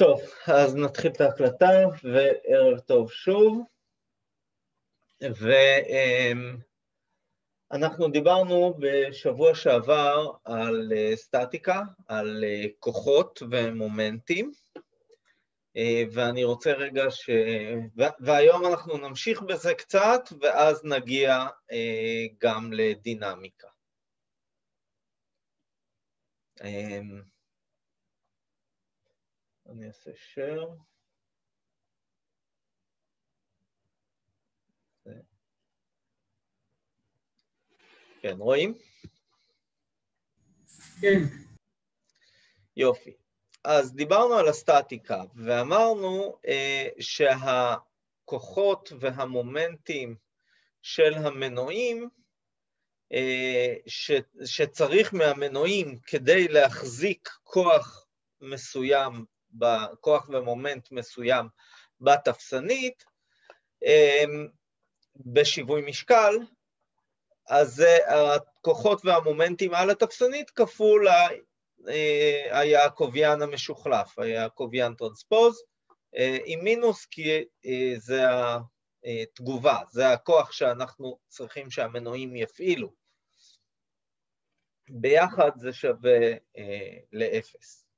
טוב, אז נתחיל את ההקלטה, וערב טוב שוב. ואנחנו דיברנו בשבוע שעבר על אה, סטטיקה, על אה, כוחות ומומנטים, אה, ואני רוצה רגע ש... והיום אנחנו נמשיך בזה קצת, ואז נגיע גם לדינמיקה. אני אעשה share. כן, רואים? כן. יופי. אז דיברנו על הסטטיקה, ואמרנו אה, שהכוחות והמומנטים של המנועים, אה, ש, שצריך מהמנועים כדי להחזיק כוח מסוים בכוח ומומנט מסוים בתפסנית, אמ, בשיווי משקל, אז הכוחות והמומנטים על התפסנית כפול אה, היעקוביאן המשוחלף, היעקוביאן transpose, אה, עם מינוס כי אה, זה התגובה, זה הכוח שאנחנו צריכים שהמנועים יפעילו. ביחד זה שווה לאפס.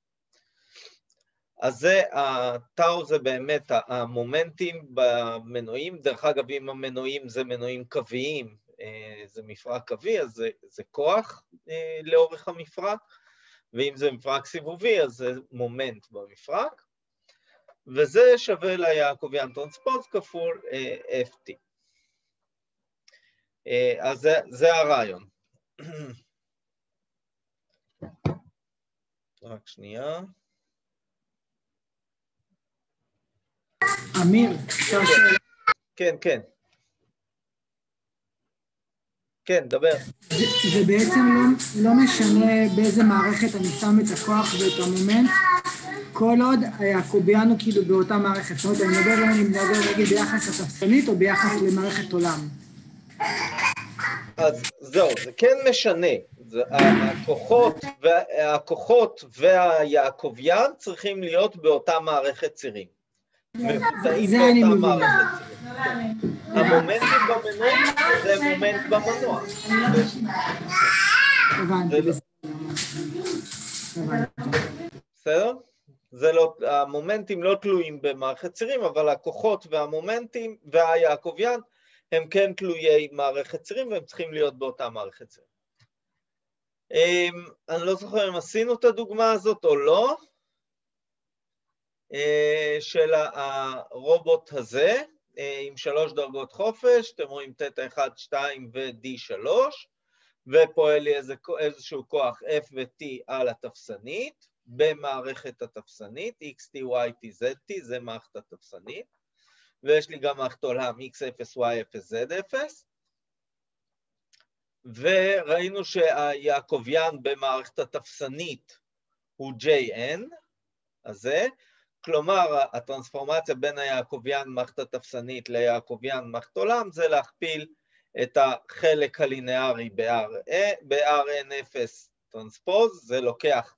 אז זה, הטאו זה באמת המומנטים במנועים, דרך אגב אם המנועים זה מנועים קוויים, אה, זה מפרק קווי, אז זה, זה כוח אה, לאורך המפרק, ואם זה מפרק סיבובי אז זה מומנט במפרק, וזה שווה ליעקוביאן טרנספוז כפול אה, FT. אז זה, זה הרעיון. רק שנייה. אמיר, אפשר שאלה? כן, כן. כן, דבר. זה, זה בעצם לא, לא משנה באיזה מערכת אני שם את הכוח ואת המומנט, כל עוד היעקוביאן הוא כאילו באותה מערכת. זאת אומרת, אני מדבר, אני מדבר נגיד ביחס לתפסנית או ביחס למערכת עולם. אז זהו, זה כן משנה. זה, הכוחות, והכוחות והיעקוביאן צריכים להיות באותה מערכת צירים. מבוצעים באותה מערכת. המומנטים במנוע זה מומנט במנוע. בסדר? זה לא, המומנטים לא תלויים במערכת צירים, אבל הכוחות והמומנטים והיעקוביאן הם כן תלויי מערכת צירים והם צריכים להיות באותה מערכת צירים. אמ, אני לא זוכר אם עשינו את הדוגמה הזאת או לא, של הרובוט הזה, אה, עם שלוש דרגות חופש, אתם רואים תטא 1, 2 ו-D3, ופועל לי איזה, איזשהו כוח F ו-T על התפסנית, במערכת התפסנית, XT, YT, ZT, זה מערכת התפסנית, ויש לי גם מערכת עולם X0, Y0, Z0, וראינו שהיעקוביאן במערכת התפסנית הוא JN, הזה, כלומר, הטרנספורמציה בין היעקוביאן מערכת התפסנית ליעקוביאן מערכת עולם זה להכפיל את החלק הלינארי ב-Rn0 טרנספוז, זה לוקח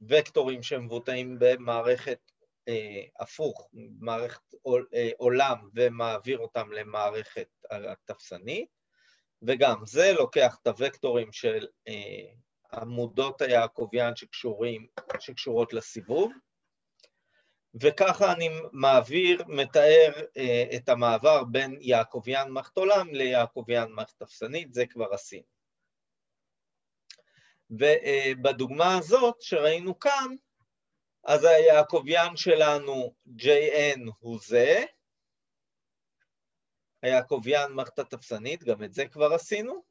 וקטורים שמבוטאים במערכת אה, הפוך, מערכת אה, עולם, ומעביר אותם למערכת התפסנית, וגם זה לוקח את הוקטורים של אה, עמודות היעקוביאן שקשורים, שקשורות לסיבוב, וככה אני מעביר, מתאר אה, את המעבר בין יעקוביאן מערכת עולם ליעקוביאן מערכת אפסנית, זה כבר עשינו. ובדוגמה הזאת שראינו כאן, אז היעקוביאן שלנו JN הוא זה, היעקוביאן מערכת התפסנית, גם את זה כבר עשינו.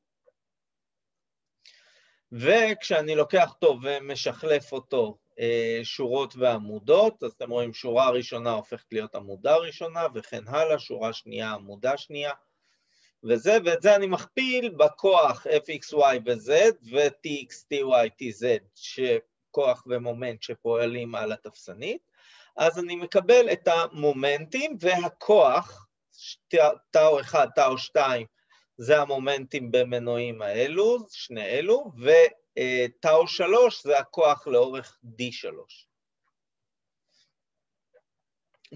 וכשאני לוקח אותו ומשחלף אותו שורות ועמודות, אז אתם רואים שורה ראשונה הופכת להיות עמודה ראשונה וכן הלאה, שורה שנייה עמודה שנייה. וזה, ואת זה אני מכפיל בכוח fx, y ו-z ו-tx, ty, tz, שכוח ומומנט שפועלים על התפסנית, אז אני מקבל את המומנטים והכוח, טאו 1, טאו 2, זה המומנטים במנועים האלו, שני אלו, ו... טאו 3 זה הכוח לאורך D3.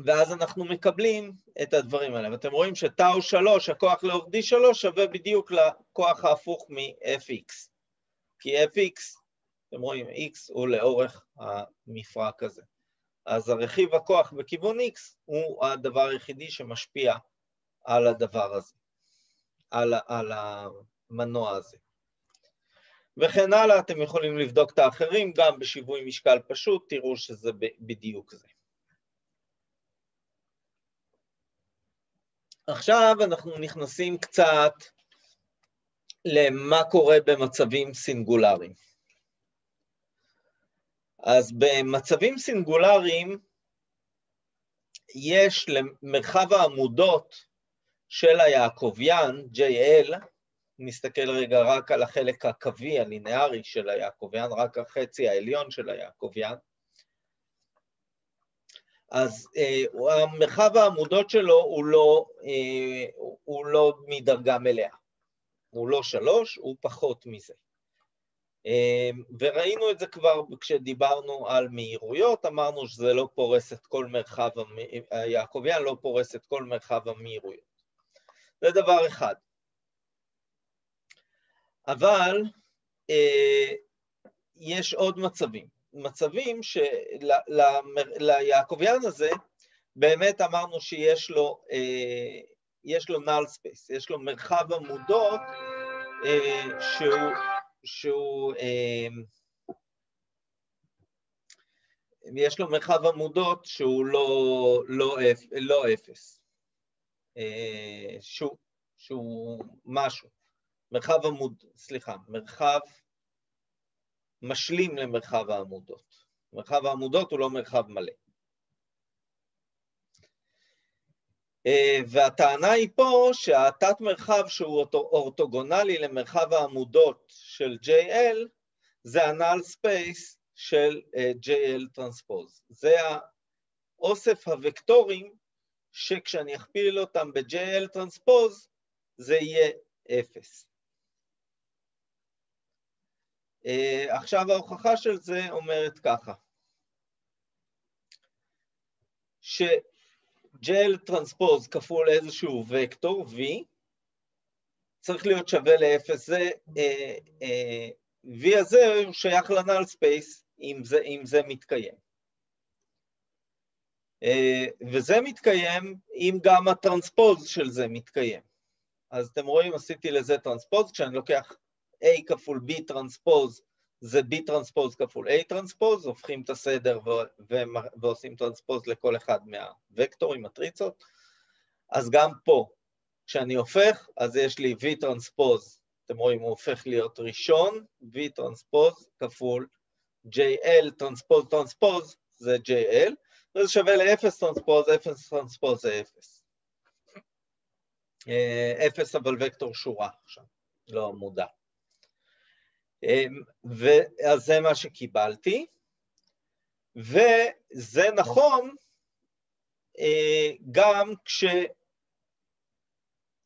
ואז אנחנו מקבלים את הדברים האלה. ואתם רואים שטאו 3, הכוח לאורך D3 שווה בדיוק לכוח ההפוך מ-Fx. כי Fx, אתם רואים, x הוא לאורך המפרק הזה. אז הרכיב הכוח בכיוון x הוא הדבר היחידי שמשפיע על הדבר הזה, על, על המנוע הזה. וכן הלאה, אתם יכולים לבדוק את האחרים, גם בשיווי משקל פשוט, תראו שזה בדיוק זה. עכשיו אנחנו נכנסים קצת למה קורה במצבים סינגולריים. אז במצבים סינגולריים יש למרחב העמודות של היעקביין, JL, נסתכל רגע רק על החלק הקווי, הלינארי של היעקביין, רק החצי העליון של היעקביין, אז אה, המרחב העמודות שלו הוא לא, אה, הוא לא מדרגה מלאה. הוא לא שלוש, הוא פחות מזה. אה, וראינו את זה כבר כשדיברנו על מהירויות, אמרנו שזה לא פורס את כל מרחב, יעקביין לא פורס את כל מרחב המהירויות. זה דבר אחד. אבל אה, יש עוד מצבים. מצבים שליעקביין הזה, באמת אמרנו שיש לו, אה, יש לו null space, יש לו מרחב עמודות אה, שהוא, שהוא אה, יש לו מרחב עמודות שהוא לא, לא, לא אפס, שהוא, שהוא משהו, מרחב עמוד, סליחה, מרחב משלים למרחב העמודות. מרחב העמודות הוא לא מרחב מלא. אה, והטענה היא פה שהתת מרחב שהוא אורתוגונלי למרחב העמודות של JL זה ה-null space של אה, JL טרנספוז. זה האוסף הוקטורים שכשאני אכפיל אותם ב-JL טרנספוז זה יהיה אפס. אה, עכשיו ההוכחה של זה אומרת ככה, ש-JL transpose כפול איזשהו וקטור V צריך להיות שווה לאפס, זה, אה, אה, V הזה הוא שייך ל null space אם זה, אם זה מתקיים. אה, וזה מתקיים אם גם ה transpose של זה מתקיים. אז אתם רואים, עשיתי לזה transpose, כשאני לוקח A כפול B transpose זה B transpose כפול A transpose, הופכים את הסדר ועושים transpose לכל אחד מהוקטורים, מטריצות. אז גם פה, כשאני הופך, אז יש לי V transpose, אתם רואים, הוא הופך להיות ראשון, V transpose כפול JL transpose transpose זה JL, וזה שווה ל-0 transpose, 0 transpose זה 0. 0 אבל וקטור שורה עכשיו, לא מודע. אמ, ואז זה מה שקיבלתי, וזה נכון אה, גם כש...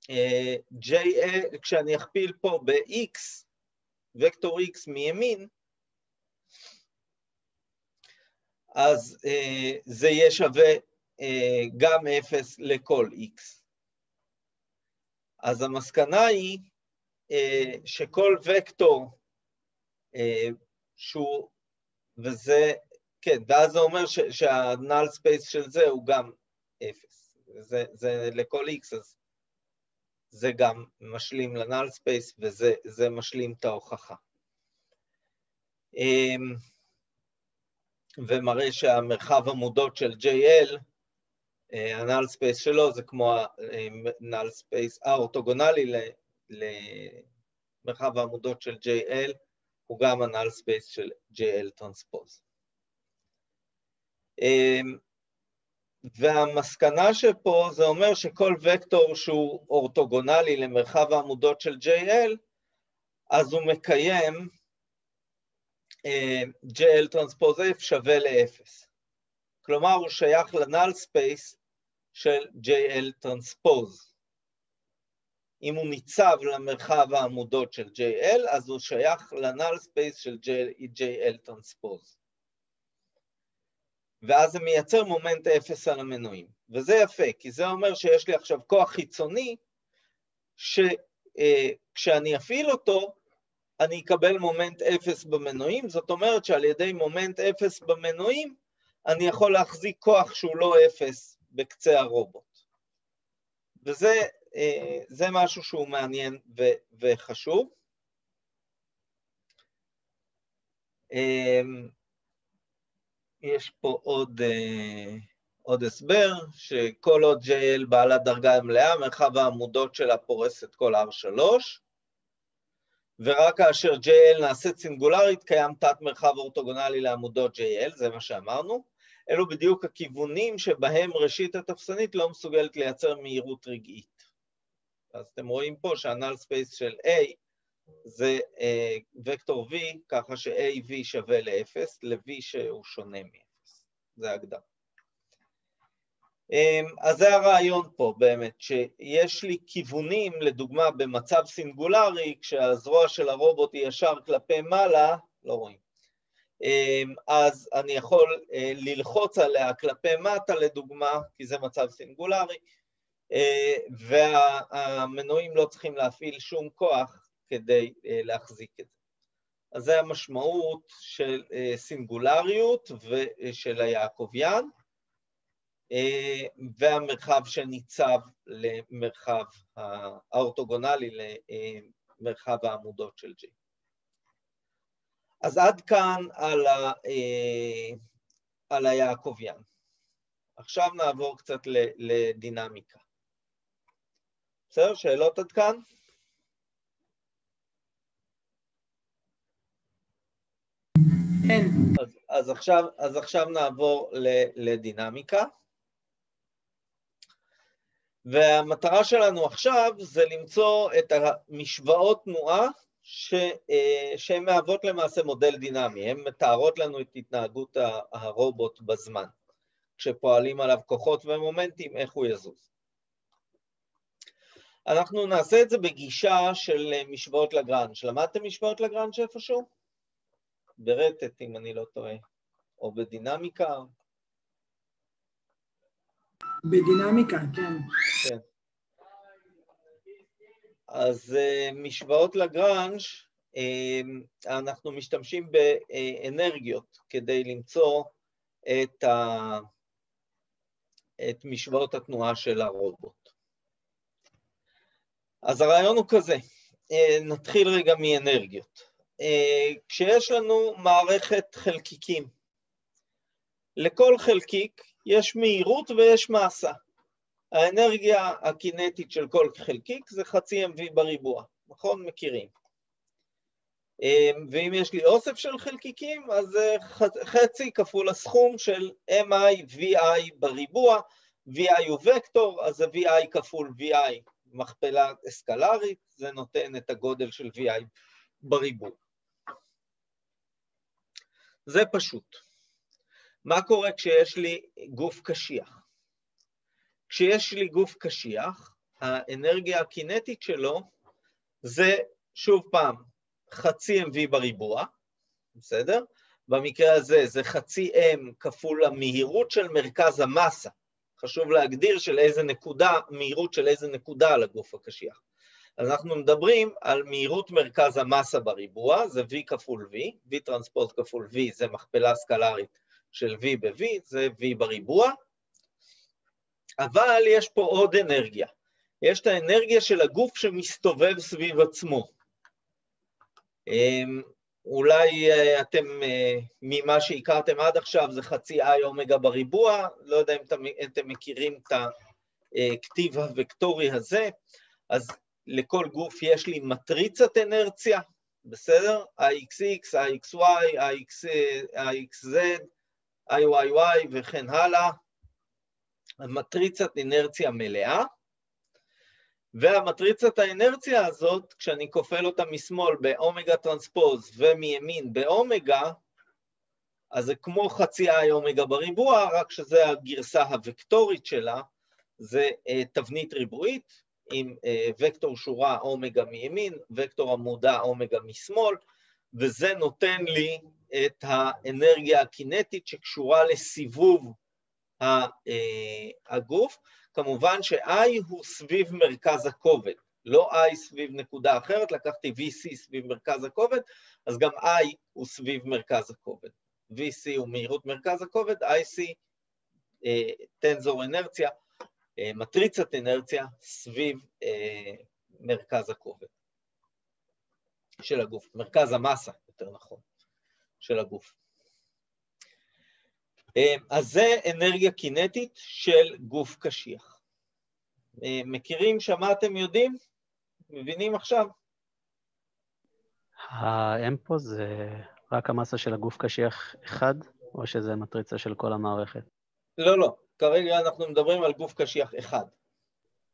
אה, J, כשאני אכפיל פה ב-x, וקטור x מימין, אז אה, זה יהיה שווה גם 0 לכל x. אז המסקנה היא שכל וקטור שהוא, וזה, כן, ואז זה אומר שה null space של זה הוא גם אפס. זה, זה לכל x, אז זה גם משלים ל null space וזה משלים את ההוכחה. אמ, ומראה שהמרחב עמודות של JL, אה, ה null space שלו זה כמו ה null space האורתוגונלי למרחב העמודות של JL, הוא גם ה null space של JL transpose. אמ, והמסקנה שפה זה אומר שכל וקטור שהוא אורתוגונלי למרחב העמודות של JL, אז הוא מקיים אמ, JL transpose F שווה ל-0. כלומר, הוא שייך ל null space של JL transpose. אם הוא ניצב למרחב העמודות של JL, אז הוא שייך ל null space של JL transpose. ואז זה מייצר מומנט אפס על המנועים. וזה יפה, כי זה אומר שיש לי עכשיו כוח חיצוני, שכשאני אה, אפעיל אותו, אני אקבל מומנט אפס במנועים, זאת אומרת שעל ידי מומנט אפס במנועים, אני יכול להחזיק כוח שהוא לא אפס בקצה הרובוט. וזה אה, משהו שהוא מעניין ו- וחשוב. אה, יש פה עוד, אה, עוד הסבר, שכל עוד JL בעלת דרגה מלאה, מרחב העמודות שלה פורס את כל R3, ורק כאשר JL נעשית סינגולרית, קיים תת מרחב אורתוגונלי לעמודות JL, זה מה שאמרנו. אלו בדיוק הכיוונים שבהם ראשית התפסנית לא מסוגלת לייצר מהירות רגעית. אז אתם רואים פה שה null space של A זה אה, וקטור V, ככה ש-AV שווה ל-0, ל-V שהוא שונה מ-0. זה ההגדרה. אמ, אז זה הרעיון פה באמת, שיש לי כיוונים, לדוגמה במצב סינגולרי, כשהזרוע של הרובוט היא ישר כלפי מעלה, לא רואים, אמ, אז אני יכול אה, ללחוץ עליה כלפי מטה לדוגמה, כי זה מצב סינגולרי, והמנועים לא צריכים להפעיל שום כוח כדי אה, להחזיק את זה. אז זה המשמעות של סינגולריות ושל היעקוביאן. אה, והמרחב שניצב למרחב האורתוגונלי, למרחב העמודות של G. אז עד כאן על, ה, אה, על היעקוביאן. עכשיו נעבור קצת לדינמיקה. בסדר? שאלות עד כאן? כן. אז, אז, עכשיו, אז עכשיו נעבור לדינמיקה. והמטרה שלנו עכשיו זה למצוא את המשוואות תנועה ש, אה, שהן מהוות למעשה מודל דינמי, הן מתארות לנו את התנהגות הרובוט בזמן, כשפועלים עליו כוחות ומומנטים, איך הוא יזוז. אנחנו נעשה את זה בגישה של משוואות לגרנג'. למדתם משוואות לגרנג' איפשהו? ברטט, אם אני לא טועה, או בדינמיקה. בדינמיקה, כן. כן. אז uh, משוואות לגרנג' uh, אנחנו משתמשים באנרגיות כדי למצוא את, ה... את משוואות התנועה של הרובוט. אז הרעיון הוא כזה, uh, נתחיל רגע מאנרגיות. Uh, כשיש לנו מערכת חלקיקים, לכל חלקיק יש מהירות ויש מסה. האנרגיה הקינטית של כל חלקיק זה חצי mv בריבוע, נכון? מכירים. אמ, ואם יש לי אוסף של חלקיקים, אז זה חצי כפול הסכום של mi vi בריבוע, vi הוא וקטור, אז זה vi כפול vi מכפלה אסקלרית, זה נותן את הגודל של vi בריבוע. זה פשוט. מה קורה כשיש לי גוף קשיח? כשיש לי גוף קשיח, האנרגיה הקינטית שלו זה, שוב פעם, חצי mv בריבוע, בסדר? במקרה הזה זה חצי m כפול המהירות של מרכז המסה. חשוב להגדיר של איזה נקודה, מהירות של איזה נקודה על הגוף הקשיח. אז אנחנו מדברים על מהירות מרכז המסה בריבוע, זה v כפול v, v טרנספוז כפול v זה מכפלה סקלרית של v ב-v, זה v בריבוע, אבל יש פה עוד אנרגיה. יש את האנרגיה של הגוף שמסתובב סביב עצמו. אולי אה, אתם, אה, ממה שהכרתם עד עכשיו, זה חצי I אומגה בריבוע, לא יודע אם אתם, מכירים את הכתיב הוקטורי הזה, אז לכל גוף יש לי מטריצת אנרציה, בסדר? IXX, IXY, IX, IXZ, IYY וכן הלאה, מטריצת אינרציה מלאה, והמטריצת האינרציה הזאת, כשאני כופל אותה משמאל באומגה טרנספוז ומימין באומגה, אז זה כמו חצי I אומגה בריבוע, רק שזה הגרסה הוקטורית שלה, זה אה, תבנית ריבועית עם אה, וקטור שורה אומגה מימין, וקטור עמודה אומגה משמאל, וזה נותן לי את האנרגיה הקינטית שקשורה לסיבוב אה, הגוף. כמובן ש-I הוא סביב מרכז הכובד, לא I סביב נקודה אחרת, לקחתי VC סביב מרכז הכובד, אז גם I הוא סביב מרכז הכובד. VC הוא מהירות מרכז הכובד, IC טנזור אנרציה, מטריצת אנרציה סביב מרכז הכובד של הגוף, מרכז המסה, יותר נכון, של הגוף. אז זה אנרגיה קינטית של גוף קשיח. מכירים, שמעתם, יודעים? מבינים עכשיו? האם פה זה רק המסה של הגוף קשיח אחד, או שזה מטריצה של כל המערכת? לא, לא. כרגע אנחנו מדברים על גוף קשיח אחד.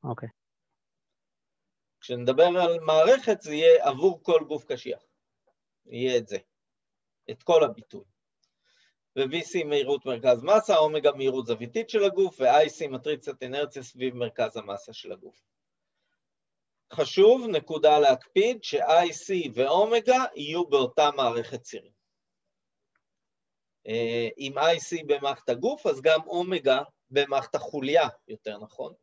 אוקיי. Okay. כשנדבר על מערכת זה יהיה עבור כל גוף קשיח. יהיה את זה, את כל הביטוי. ו-VC מהירות מרכז מסה, אומגה מהירות זוויתית של הגוף, ו-IC מטריצת אנרציה סביב מרכז המסה של הגוף. חשוב, נקודה להקפיד, ש-IC ואומגה יהיו באותה מערכת צירים. אה, IC במערכת הגוף, אז גם אומגה במערכת החוליה, יותר נכון.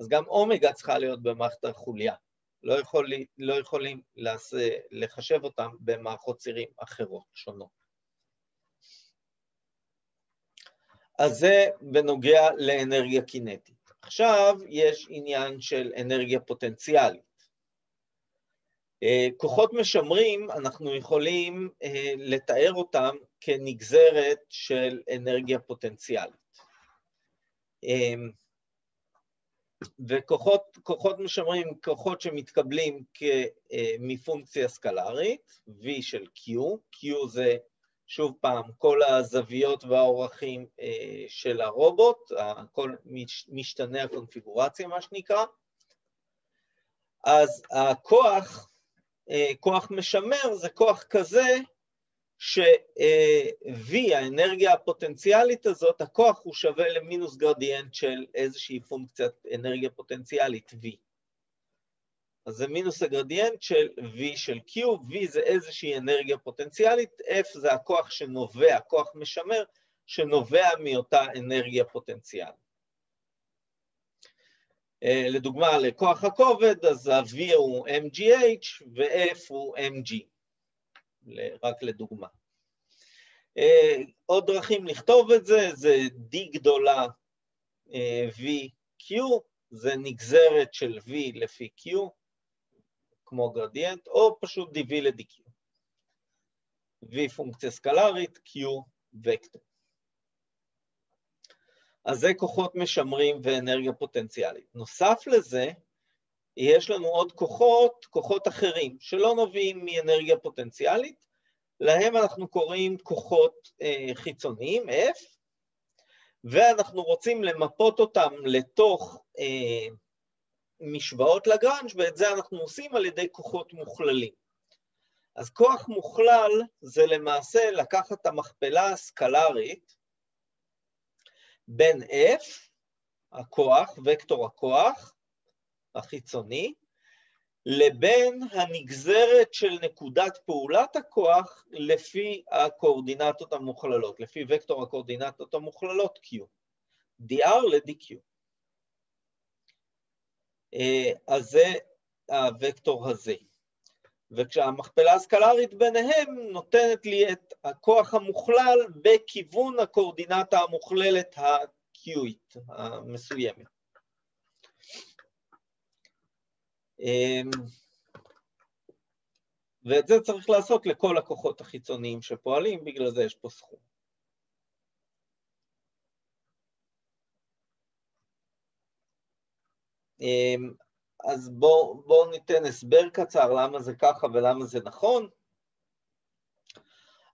אז גם אומגה צריכה להיות במערכת החוליה. לא, יכול, לא יכולים לחשב אותם במערכות צירים אחרות, שונות. אז זה בנוגע לאנרגיה קינטית. עכשיו יש עניין של אנרגיה פוטנציאלית. אה, כוחות משמרים, אנחנו יכולים אה, לתאר אותם כנגזרת של אנרגיה פוטנציאלית. אה, וכוחות משמרים, כוחות שמתקבלים מפונקציה סקלרית, V של Q, Q זה שוב פעם כל הזוויות והאורכים של הרובוט, כל משתנה הקונפיגורציה מה שנקרא, אז הכוח אה, כוח משמר זה כוח כזה ש-V, האנרגיה הפוטנציאלית הזאת, הכוח הוא שווה למינוס גרדיאנט של איזושהי פונקציית אנרגיה פוטנציאלית V. אז זה מינוס הגרדיאנט של V של Q, V זה איזושהי אנרגיה פוטנציאלית, F זה הכוח שנובע, כוח משמר, שנובע מאותה אנרגיה פוטנציאלית. אה, לדוגמה, לכוח הכובד, אז ה-V הוא MGH ו-F הוא MG, רק לדוגמה. אה, עוד דרכים לכתוב את זה, זה D גדולה אה, VQ, זה נגזרת של V לפי Q, כמו גרדיאנט, או פשוט dV ל-dq. V פונקציה סקלרית, Q וקטור. אז זה כוחות משמרים ואנרגיה פוטנציאלית. נוסף לזה, יש לנו עוד כוחות, כוחות אחרים, שלא נובעים מאנרגיה פוטנציאלית, להם אנחנו קוראים כוחות אה, חיצוניים, F, ואנחנו רוצים למפות אותם לתוך אה, משוואות לגרנג' ואת זה אנחנו עושים על ידי כוחות מוכללים. אז כוח מוכלל זה למעשה לקחת את המכפלה הסקלרית, בין F, הכוח, וקטור הכוח החיצוני, לבין הנגזרת של נקודת פעולת הכוח לפי הקואורדינטות המוכללות, לפי וקטור הקואורדינטות המוכללות Q, dr ל-dq. אה, אז זה הוקטור הזה. וכשהמכפלה הסקלרית ביניהם נותנת לי את הכוח המוכלל בכיוון הקואורדינטה המוכללת הקיואית המסוימת. אמ, ואת זה צריך לעשות לכל הכוחות החיצוניים שפועלים, בגלל זה יש פה סכום. אז בואו בוא ניתן הסבר קצר למה זה ככה ולמה זה נכון.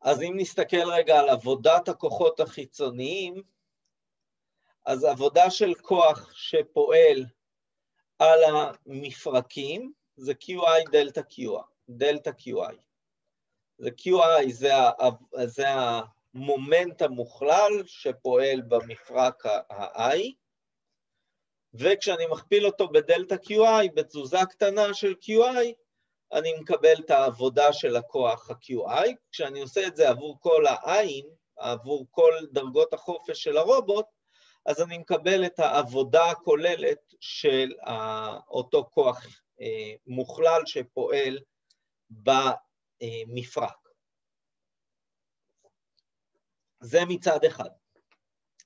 אז אם נסתכל רגע על עבודת הכוחות החיצוניים, אז עבודה של כוח שפועל על המפרקים זה QI דלתה QI, דלתה QI. זה QI זה, זה המומנט המוכלל שפועל במפרק ה-I, וכשאני מכפיל אותו בדלתה QI, בתזוזה קטנה של QI, אני מקבל את העבודה של הכוח ה-QI, כשאני עושה את זה עבור כל ה-I, עבור כל דרגות החופש של הרובוט, אז אני מקבל את העבודה הכוללת של אותו כוח אה, מוכלל שפועל במפרק. זה מצד אחד.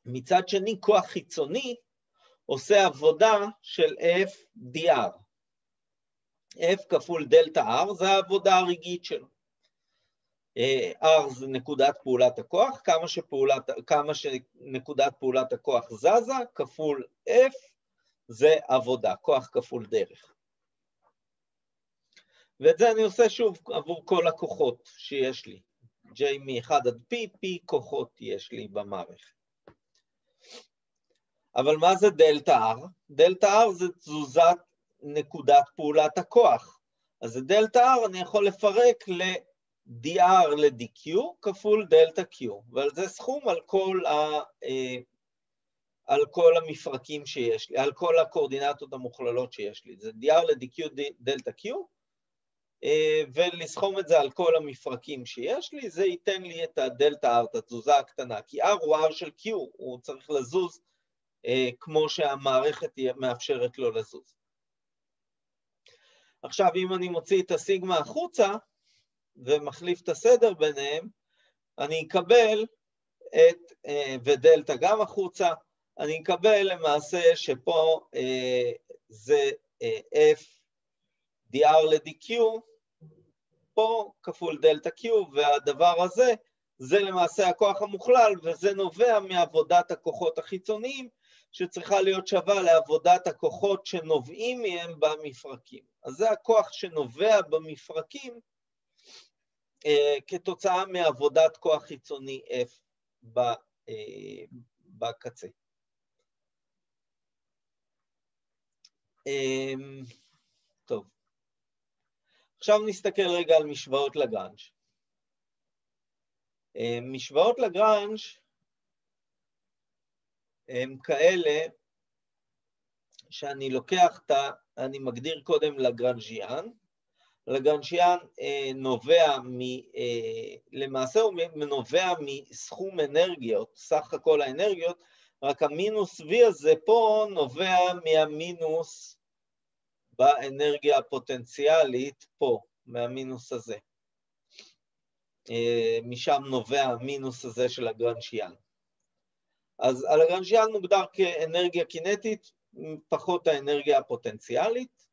מצד שני, כוח חיצוני עושה עבודה של FDR. F כפול דלתה R זה העבודה הרגעית שלו. R זה נקודת פעולת הכוח, כמה, שפעולת, כמה שנקודת פעולת הכוח זזה, כפול F זה עבודה, כוח כפול דרך. ואת זה אני עושה שוב עבור כל הכוחות שיש לי. J מ-1 עד P, P כוחות יש לי במערכת. אבל מה זה דלתה R? דלתה R זה תזוזת נקודת פעולת הכוח. אז את דלתה R אני יכול לפרק ל-dr ל-dq כפול דלתה q, ועל זה סכום על כל, ה, אה, על כל המפרקים שיש לי, על כל הקואורדינטות המוכללות שיש לי. זה dr ל-dq דלתה q, אה, ולסכום את זה על כל המפרקים שיש לי, זה ייתן לי את הדלתה R, את התזוזה הקטנה, כי R הוא R של Q, הוא צריך לזוז כמו שהמערכת מאפשרת לו לזוז. עכשיו, אם אני מוציא את הסיגמה החוצה ומחליף את הסדר ביניהם, אני אקבל את, אה, ודלתא גם החוצה, אני אקבל למעשה שפה אה, זה F dr ל-dq, פה כפול דלתא q, והדבר הזה זה למעשה הכוח המוכלל, וזה נובע מעבודת הכוחות החיצוניים, שצריכה להיות שווה לעבודת הכוחות שנובעים מהם במפרקים. אז זה הכוח שנובע במפרקים אה, כתוצאה מעבודת כוח חיצוני F ב, אה, בקצה. אה, טוב. עכשיו נסתכל רגע על משוואות לגרנג'. אה, משוואות לגרנג' הם כאלה שאני לוקח את ה... אני מגדיר קודם לגרנג'יאן. לגרנג'יאן אה, נובע מ... אה, למעשה הוא נובע מסכום אנרגיות, סך הכל האנרגיות, רק המינוס V הזה פה נובע מהמינוס באנרגיה הפוטנציאלית פה, מהמינוס הזה. אה, משם נובע המינוס הזה של הגרנג'יאן. אז הלגרנג'יאן מוגדר כאנרגיה קינטית, פחות האנרגיה הפוטנציאלית,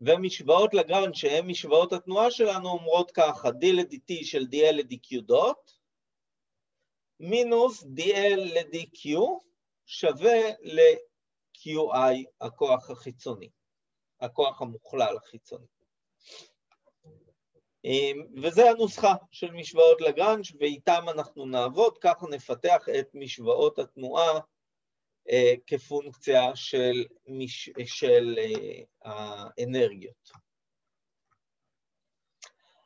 ומשוואות לגרנד, שהן משוואות התנועה שלנו, אומרות ככה, d ל-dt של dl ל-dq דוט, מינוס dl ל-dq שווה ל-qi, הכוח החיצוני, הכוח המוכלל החיצוני. אמ, וזה הנוסחה של משוואות לגרנג' ואיתם אנחנו נעבוד, ככה נפתח את משוואות התנועה אה, כפונקציה של, מש... של אה, האנרגיות.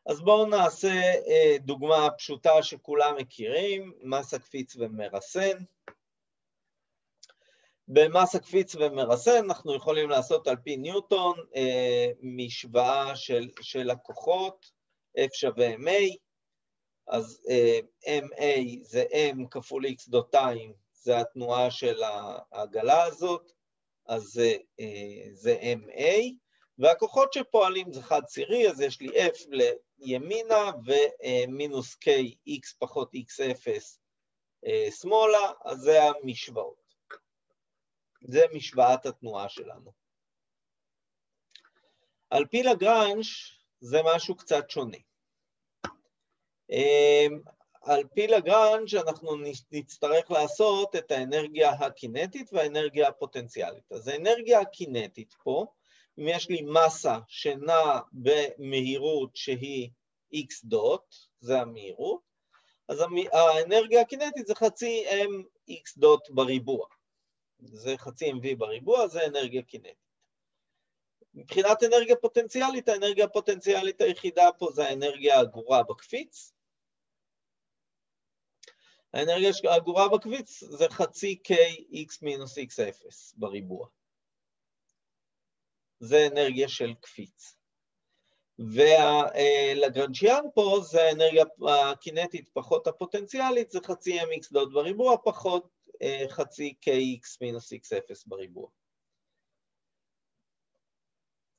אז בואו נעשה אה, דוגמה פשוטה שכולם מכירים, מסה קפיץ ומרסן. במסה קפיץ ומרסן אנחנו יכולים לעשות על פי ניוטון משוואה של, של הכוחות, F שווה MA, אז uh, MA זה M כפול X דותיים, זה התנועה של העגלה הזאת, אז זה, uh, זה MA, והכוחות שפועלים זה חד צירי, אז יש לי F לימינה ומינוס K, X פחות X0 uh, שמאלה, אז זה המשוואות. זה משוואת התנועה שלנו. על פי לגרנש זה משהו קצת שונה. אמ, על פי לגרנג' אנחנו נצטרך לעשות את האנרגיה הקינטית והאנרגיה הפוטנציאלית. אז האנרגיה הקינטית פה, אם יש לי מסה שנעה במהירות שהיא x דוט, זה המהירות, אז האנרגיה הקינטית זה חצי mx דוט בריבוע. זה חצי mv בריבוע, זה אנרגיה קינטית. מבחינת אנרגיה פוטנציאלית, האנרגיה הפוטנציאלית היחידה פה זה האנרגיה הגורה בקפיץ, האנרגיה האגורה בקוויץ זה חצי K x מינוס X0 בריבוע. זה אנרגיה של קפיץ. ולגרנצ'יאן פה זה האנרגיה הקינטית פחות הפוטנציאלית, זה חצי mx דוט בריבוע פחות אה, חצי kx מינוס x0 בריבוע.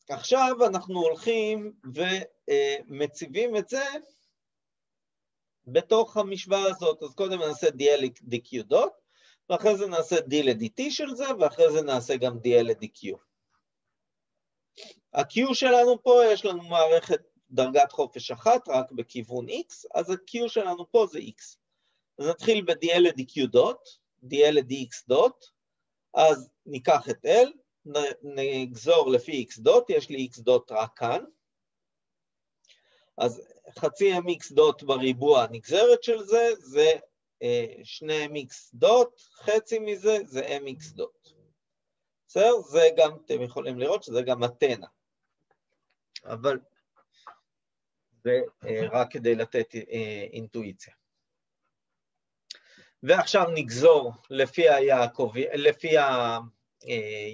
עכשיו אנחנו הולכים ומציבים את זה בתוך המשוואה הזאת. אז קודם נעשה dl dq דוט, ואחרי זה נעשה d ל-dt של זה, ואחרי זה נעשה גם dl ל-dq. ה-Q שלנו פה, יש לנו מערכת דרגת חופש אחת, רק בכיוון X, אז ה-Q שלנו פה זה X. אז נתחיל ב-DL ל-DQ דוט, DL ל-DX דוט, אז ניקח את L, נגזור לפי X דוט, יש לי X דוט רק כאן, אז חצי mx דוט בריבוע הנגזרת של זה, זה אה, שני mx דוט, חצי מזה זה mx דוט. בסדר? זה גם, אתם יכולים לראות שזה גם אתנה. אבל זה אה, רק כדי לתת אה, אינטואיציה. ועכשיו נגזור לפי היעקבי, לפי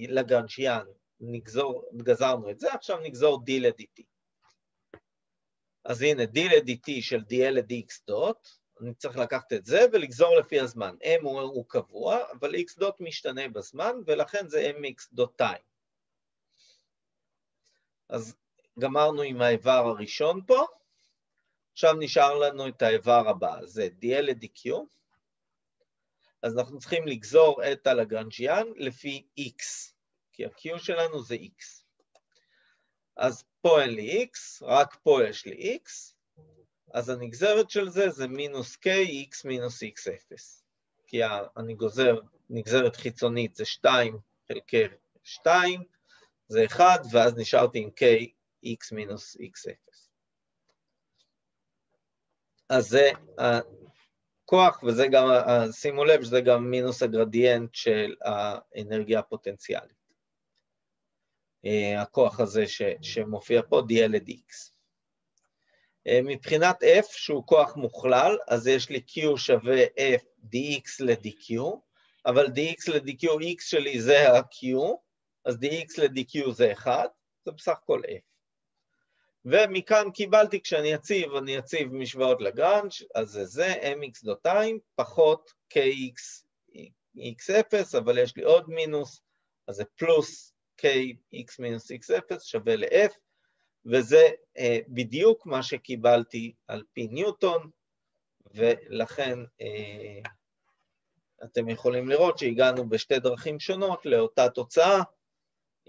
הלגרנצ'יאן, נגזור, גזרנו את זה, עכשיו נגזור d ל-dt. אז הנה, d ל-dt של dl ל-dx דוט, אני צריך לקחת את זה ולגזור לפי הזמן. m הוא, הוא קבוע, אבל x דוט משתנה בזמן, ולכן זה mx דוטיים. אז גמרנו עם האיבר הראשון פה, עכשיו נשאר לנו את האיבר הבא, זה dl ל-dq, אז אנחנו צריכים לגזור את הלגרנג'יאן לפי x, כי ה-q שלנו זה x. אז פה אין לי x, רק פה יש לי x, אז הנגזרת של זה זה מינוס k, x מינוס x0. כי אני גוזר, נגזרת חיצונית זה 2 חלקי 2, זה 1, ואז נשארתי עם k, x מינוס x0. אז זה הכוח, וזה גם, שימו לב שזה גם מינוס הגרדיאנט של האנרגיה הפוטנציאלית. אה, הכוח הזה ש, שמופיע פה, dl ל-dx. אה, מבחינת f, שהוא כוח מוכלל, אז יש לי q שווה f dx ל-dq, אבל dx ל-dq, x שלי זה ה-q, אז dx ל-dq זה 1, זה בסך הכל f. ומכאן קיבלתי, כשאני אציב, אני אציב משוואות לגרנג', אז זה זה, mx דותיים, פחות kx x0, אבל יש לי עוד מינוס, אז זה פלוס kx מינוס x0 שווה ל-f, וזה אה, בדיוק מה שקיבלתי על פי ניוטון, ולכן אה, אתם יכולים לראות שהגענו בשתי דרכים שונות לאותה תוצאה,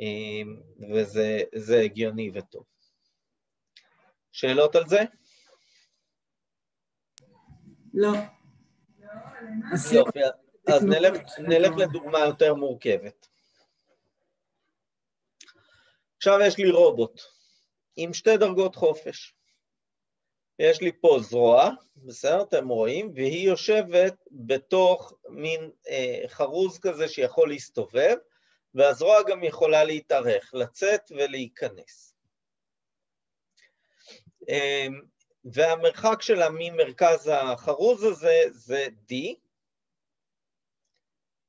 אה, וזה הגיוני וטוב. שאלות על זה? לא. יופי, אז נלך, נלך לדוגמה יותר מורכבת. עכשיו יש לי רובוט עם שתי דרגות חופש. יש לי פה זרוע, בסדר? אתם רואים? והיא יושבת בתוך מין אה, חרוז כזה שיכול להסתובב, והזרוע גם יכולה להתארך, לצאת ולהיכנס. אה, והמרחק שלה ממרכז החרוז הזה זה D,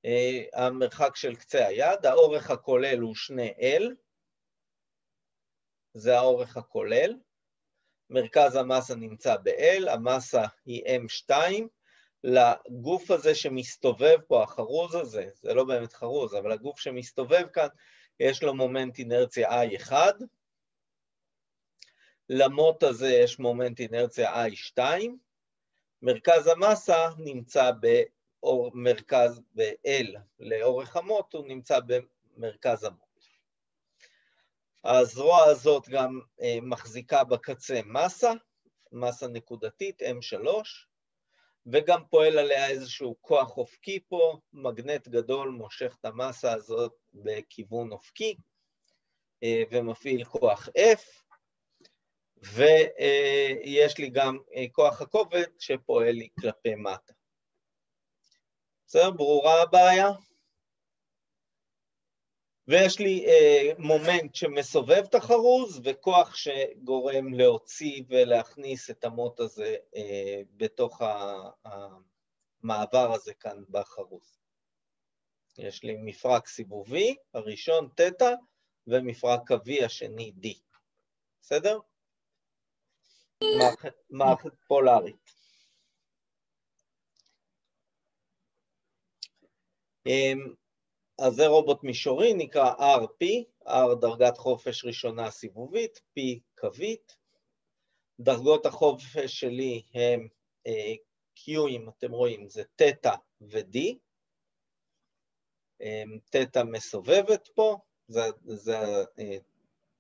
אה, המרחק של קצה היד, האורך הכולל הוא שני L, זה האורך הכולל. מרכז המסה נמצא ב-L, המסה היא M2. לגוף הזה שמסתובב פה, החרוז הזה, זה לא באמת חרוז, אבל הגוף שמסתובב כאן, יש לו מומנט אינרציה I1. למוט הזה יש מומנט אינרציה I2. מרכז המסה נמצא במרכז ב-L, לאורך המוט הוא נמצא במרכז המוט. הזרוע הזאת גם אה, מחזיקה בקצה מסה, מסה נקודתית, M3, וגם פועל עליה איזשהו כוח אופקי פה, מגנט גדול מושך את המסה הזאת בכיוון אופקי, אה, ומפעיל כוח F, ויש לי גם אה, כוח הכובד שפועל לי כלפי מטה. בסדר? ברורה הבעיה? ויש לי אה, מומנט שמסובב את החרוז וכוח שגורם להוציא ולהכניס את המוט הזה אה, בתוך המעבר הזה כאן בחרוז. יש לי מפרק סיבובי, הראשון תטא, ומפרק ה-V השני D. בסדר? מערכת, פולארית. אמ, אז זה רובוט מישורי, נקרא RP, R דרגת חופש ראשונה סיבובית, P קווית. דרגות החופש שלי הם אה, Q, אם אתם רואים, זה תטא ו-D. אמ, תטא מסובבת פה, זה, זה אה,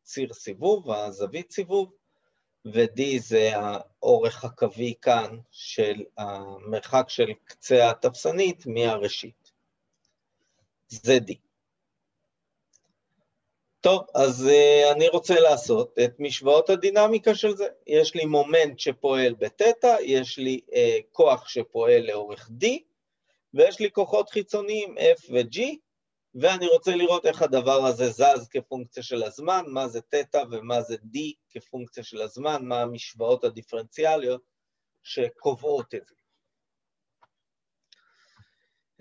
ציר סיבוב, הזווית סיבוב, ו-D זה האורך הקווי כאן של המרחק של קצה התפסנית מהראשית. זה D. טוב, אז uh, אני רוצה לעשות את משוואות הדינמיקה של זה. יש לי מומנט שפועל בתטא, יש לי uh, כוח שפועל לאורך D, ויש לי כוחות חיצוניים F ו-G, ואני רוצה לראות איך הדבר הזה זז כפונקציה של הזמן, מה זה תטא ומה זה D כפונקציה של הזמן, מה המשוואות הדיפרנציאליות שקובעות את זה.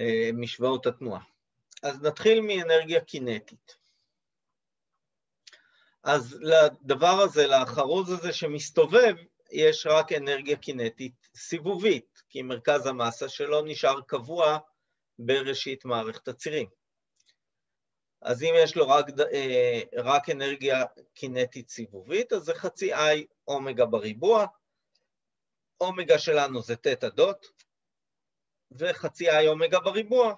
Uh, משוואות התנועה. אז נתחיל מאנרגיה קינטית. אז לדבר הזה, לחרוז הזה שמסתובב, יש רק אנרגיה קינטית סיבובית, כי מרכז המסה שלו נשאר קבוע בראשית מערכת הצירים. אז אם יש לו רק, אה, רק אנרגיה קינטית סיבובית, אז זה חצי I אומגה בריבוע, אומגה שלנו זה תטא דוט, וחצי I אומגה בריבוע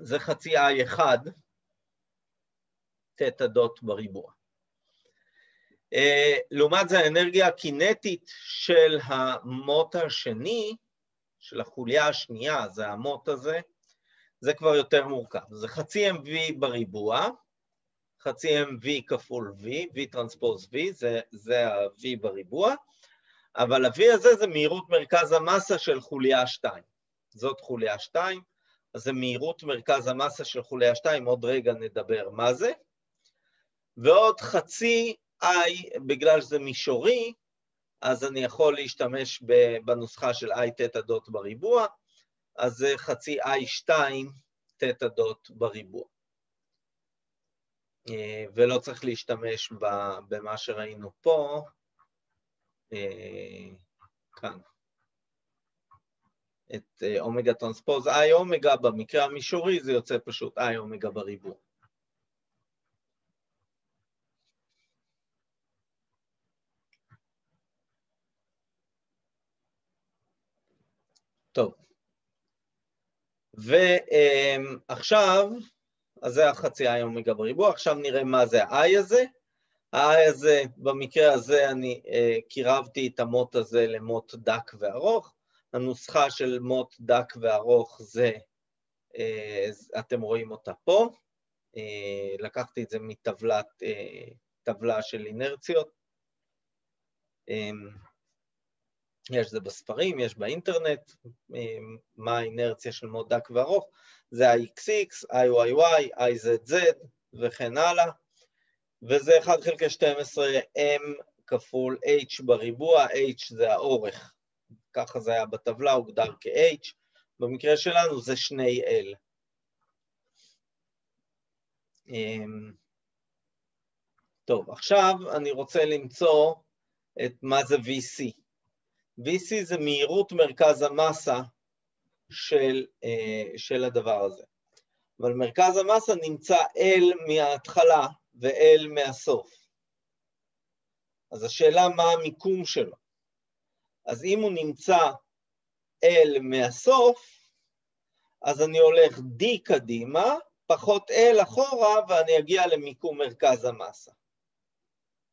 זה חצי I אחד, תטא דוט בריבוע. Uh, לעומת זה האנרגיה הקינטית של המוט השני, של החוליה השנייה, זה המוט הזה, זה כבר יותר מורכב. זה חצי mv בריבוע, חצי mv כפול v, v טרנספוז v, זה, זה ה-v בריבוע, אבל ה-v הזה זה מהירות מרכז המסה של חוליה 2. זאת חוליה 2, אז זה מהירות מרכז המסה של חוליה 2, עוד רגע נדבר מה זה. ועוד חצי i, בגלל שזה מישורי, אז אני יכול להשתמש בנוסחה של i תטא דוט בריבוע, אז זה חצי i2 תטא דוט בריבוע. אה, ולא צריך להשתמש במה שראינו פה, אה, כאן. את אה, אומגה טרנספוז i אומגה, במקרה המישורי זה יוצא פשוט i אומגה בריבוע. טוב. ועכשיו, אז זה החצי i אומגה בריבוע, עכשיו נראה מה זה ה-i הזה. ה-i הזה, במקרה הזה אני uh, קירבתי את המוט הזה למוט דק וארוך. הנוסחה של מוט דק וארוך זה, uh, אתם רואים אותה פה. Uh, לקחתי את זה מטבלת, uh, טבלה של אינרציות. יש זה בספרים, יש באינטרנט, מה האינרציה של מאוד דק וארוך, זה ה-XX, IYY, IZZ וכן הלאה, וזה 1 חלקי 12 M כפול H בריבוע, H זה האורך, ככה זה היה בטבלה, הוגדר כ-H, במקרה שלנו זה שני L. אמ, טוב, עכשיו אני רוצה למצוא את מה זה VC. VC זה מהירות מרכז המסה של, אה, של הדבר הזה. אבל מרכז המסה נמצא אל מההתחלה ואל מהסוף. אז השאלה מה המיקום שלו. אז אם הוא נמצא אל מהסוף, אז אני הולך D קדימה, פחות L אחורה, ואני אגיע למיקום מרכז המסה.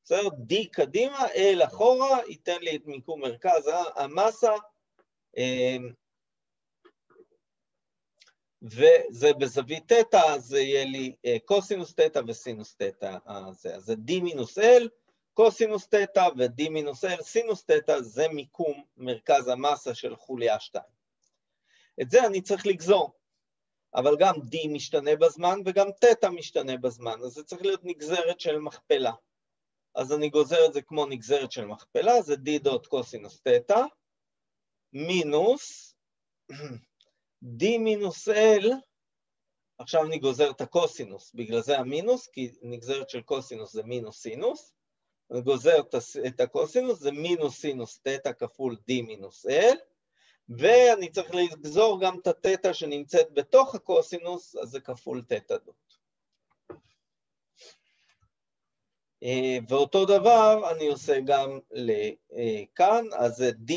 בסדר? D קדימה, L אחורה, ייתן לי את מיקום מרכז המסה, אמ, וזה בזווית תטא, אז יהיה לי אה, קוסינוס תטא וסינוס תטא. אז זה D מינוס L, קוסינוס תטא ו-D מינוס L, סינוס תטא, זה מיקום מרכז המסה של חוליה 2. את זה אני צריך לגזור, אבל גם D משתנה בזמן וגם תטא משתנה בזמן, אז זה צריך להיות נגזרת של מכפלה. אז אני גוזר את זה כמו נגזרת של מכפלה, זה d דוט קוסינוס תטא, מינוס d מינוס l עכשיו אני גוזר את הקוסינוס, בגלל זה המינוס, כי נגזרת של קוסינוס זה מינוס סינוס. גוזר את הקוסינוס, זה מינוס סינוס תטא כפול d מינוס l, ואני צריך לגזור גם את התטא שנמצאת בתוך הקוסינוס, אז זה כפול תטא דוט. אה, ואותו דבר אני עושה גם לכאן, אז זה d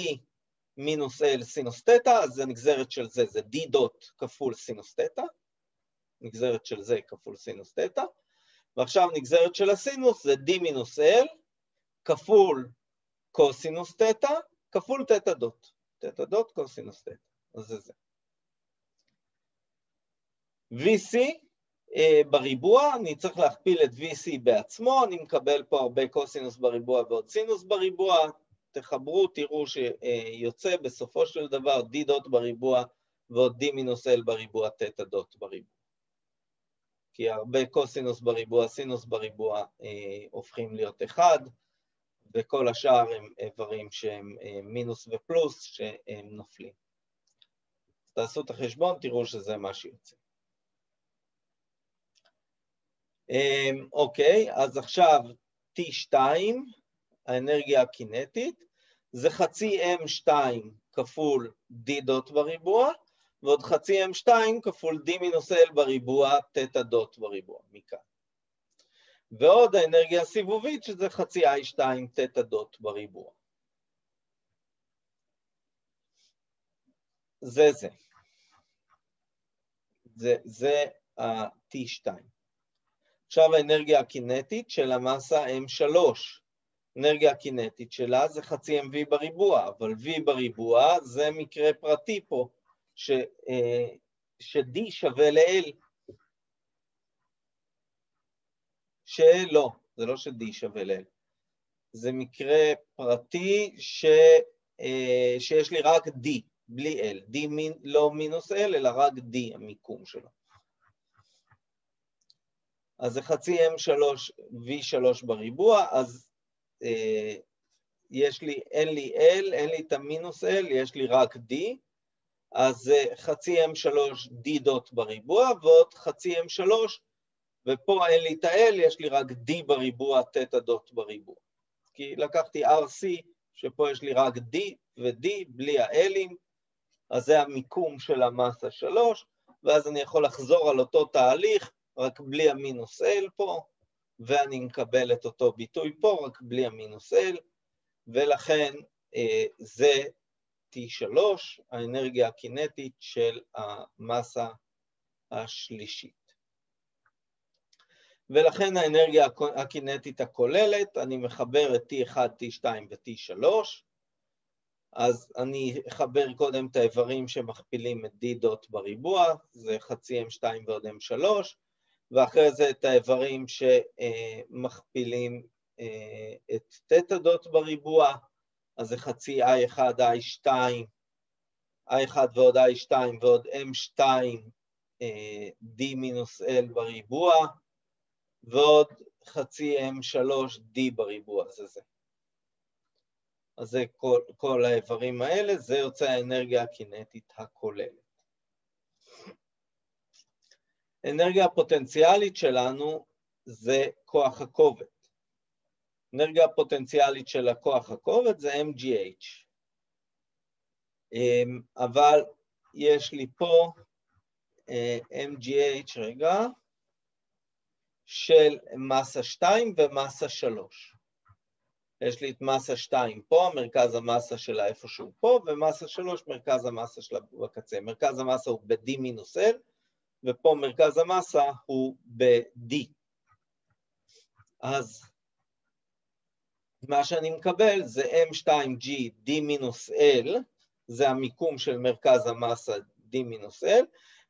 מינוס l סינוס תטא, אז הנגזרת של זה זה d דוט כפול סינוס תטא, נגזרת של זה כפול סינוס תטא, ועכשיו נגזרת של הסינוס זה d מינוס l כפול קוסינוס תטא כפול תטא דוט. תטא דוט קוסינוס תטא, אז זה זה. VC אה, בריבוע, אני צריך להכפיל את VC בעצמו, אני מקבל פה הרבה קוסינוס בריבוע ועוד סינוס בריבוע, תחברו, תראו שיוצא בסופו של דבר D דוט בריבוע ועוד D מינוס L בריבוע, תטא דוט בריבוע. כי הרבה קוסינוס בריבוע, סינוס בריבוע אה, הופכים להיות אחד, וכל השאר הם איברים שהם אה, מינוס ופלוס שהם נופלים. תעשו את החשבון, תראו שזה מה שיוצא. אמ, אוקיי, אז עכשיו T2, האנרגיה הקינטית, זה חצי M2 כפול D דוט בריבוע, ועוד חצי M2 כפול D מינוס L בריבוע, תטא דוט בריבוע, מכאן. ועוד האנרגיה הסיבובית, שזה חצי I2 תטא דוט בריבוע. זה זה. זה, זה ה-T2. עכשיו האנרגיה הקינטית של המסה M3. אנרגיה הקינטית שלה זה חצי MV בריבוע, אבל V בריבוע זה מקרה פרטי פה, ש, אה, ש-D שווה ל-L. שלא, זה לא ש-D שווה ל-L. זה מקרה פרטי ש, אה, שיש לי רק D, בלי L. D מין, לא מינוס L, אלא רק D המיקום שלו. אז זה חצי M3, V3 בריבוע, אז אה, יש לי, אין לי L, אין לי את המינוס L, יש לי רק D, אז חצי M3 D דוט בריבוע, ועוד חצי M3, ופה אין לי את ה-L, יש לי רק D בריבוע, תטא דוט בריבוע. כי לקחתי RC, שפה יש לי רק D ו-D, בלי ה-L'ים, אז זה המיקום של המסה 3, ואז אני יכול לחזור על אותו תהליך, רק בלי המינוס L פה, ואני מקבל את אותו ביטוי פה, רק בלי המינוס L, ולכן אה, זה T3, האנרגיה הקינטית של המסה השלישית. ולכן האנרגיה הקינטית הכוללת, אני מחבר את T1, T2 ו-T3, אז אני אחבר קודם את האיברים שמכפילים את D דוט בריבוע, זה חצי M2 ועוד M3, ואחרי זה את האיברים שמכפילים אה, את תטא דוט בריבוע, אז זה חצי I1, I2, I1 ועוד I2 ועוד M2, אה, D מינוס L בריבוע, ועוד חצי M3D בריבוע, זה זה. אז זה כל, כל האיברים האלה, זה יוצא האנרגיה הקינטית הכוללת. אנרגיה הפוטנציאלית שלנו זה כוח הכובד. אנרגיה הפוטנציאלית של הכוח הכובד זה MGH. אמ, אבל יש לי פה אה, MGH, רגע, של מסה 2 ומסה 3. יש לי את מסה 2 פה, מרכז המסה שלה איפשהו פה, ומסה 3, מרכז המסה שלה בקצה. מרכז המסה הוא ב-D מינוס L, ופה מרכז המסה הוא ב-D. אז מה שאני מקבל זה M2G D מינוס L, זה המיקום של מרכז המסה D מינוס L,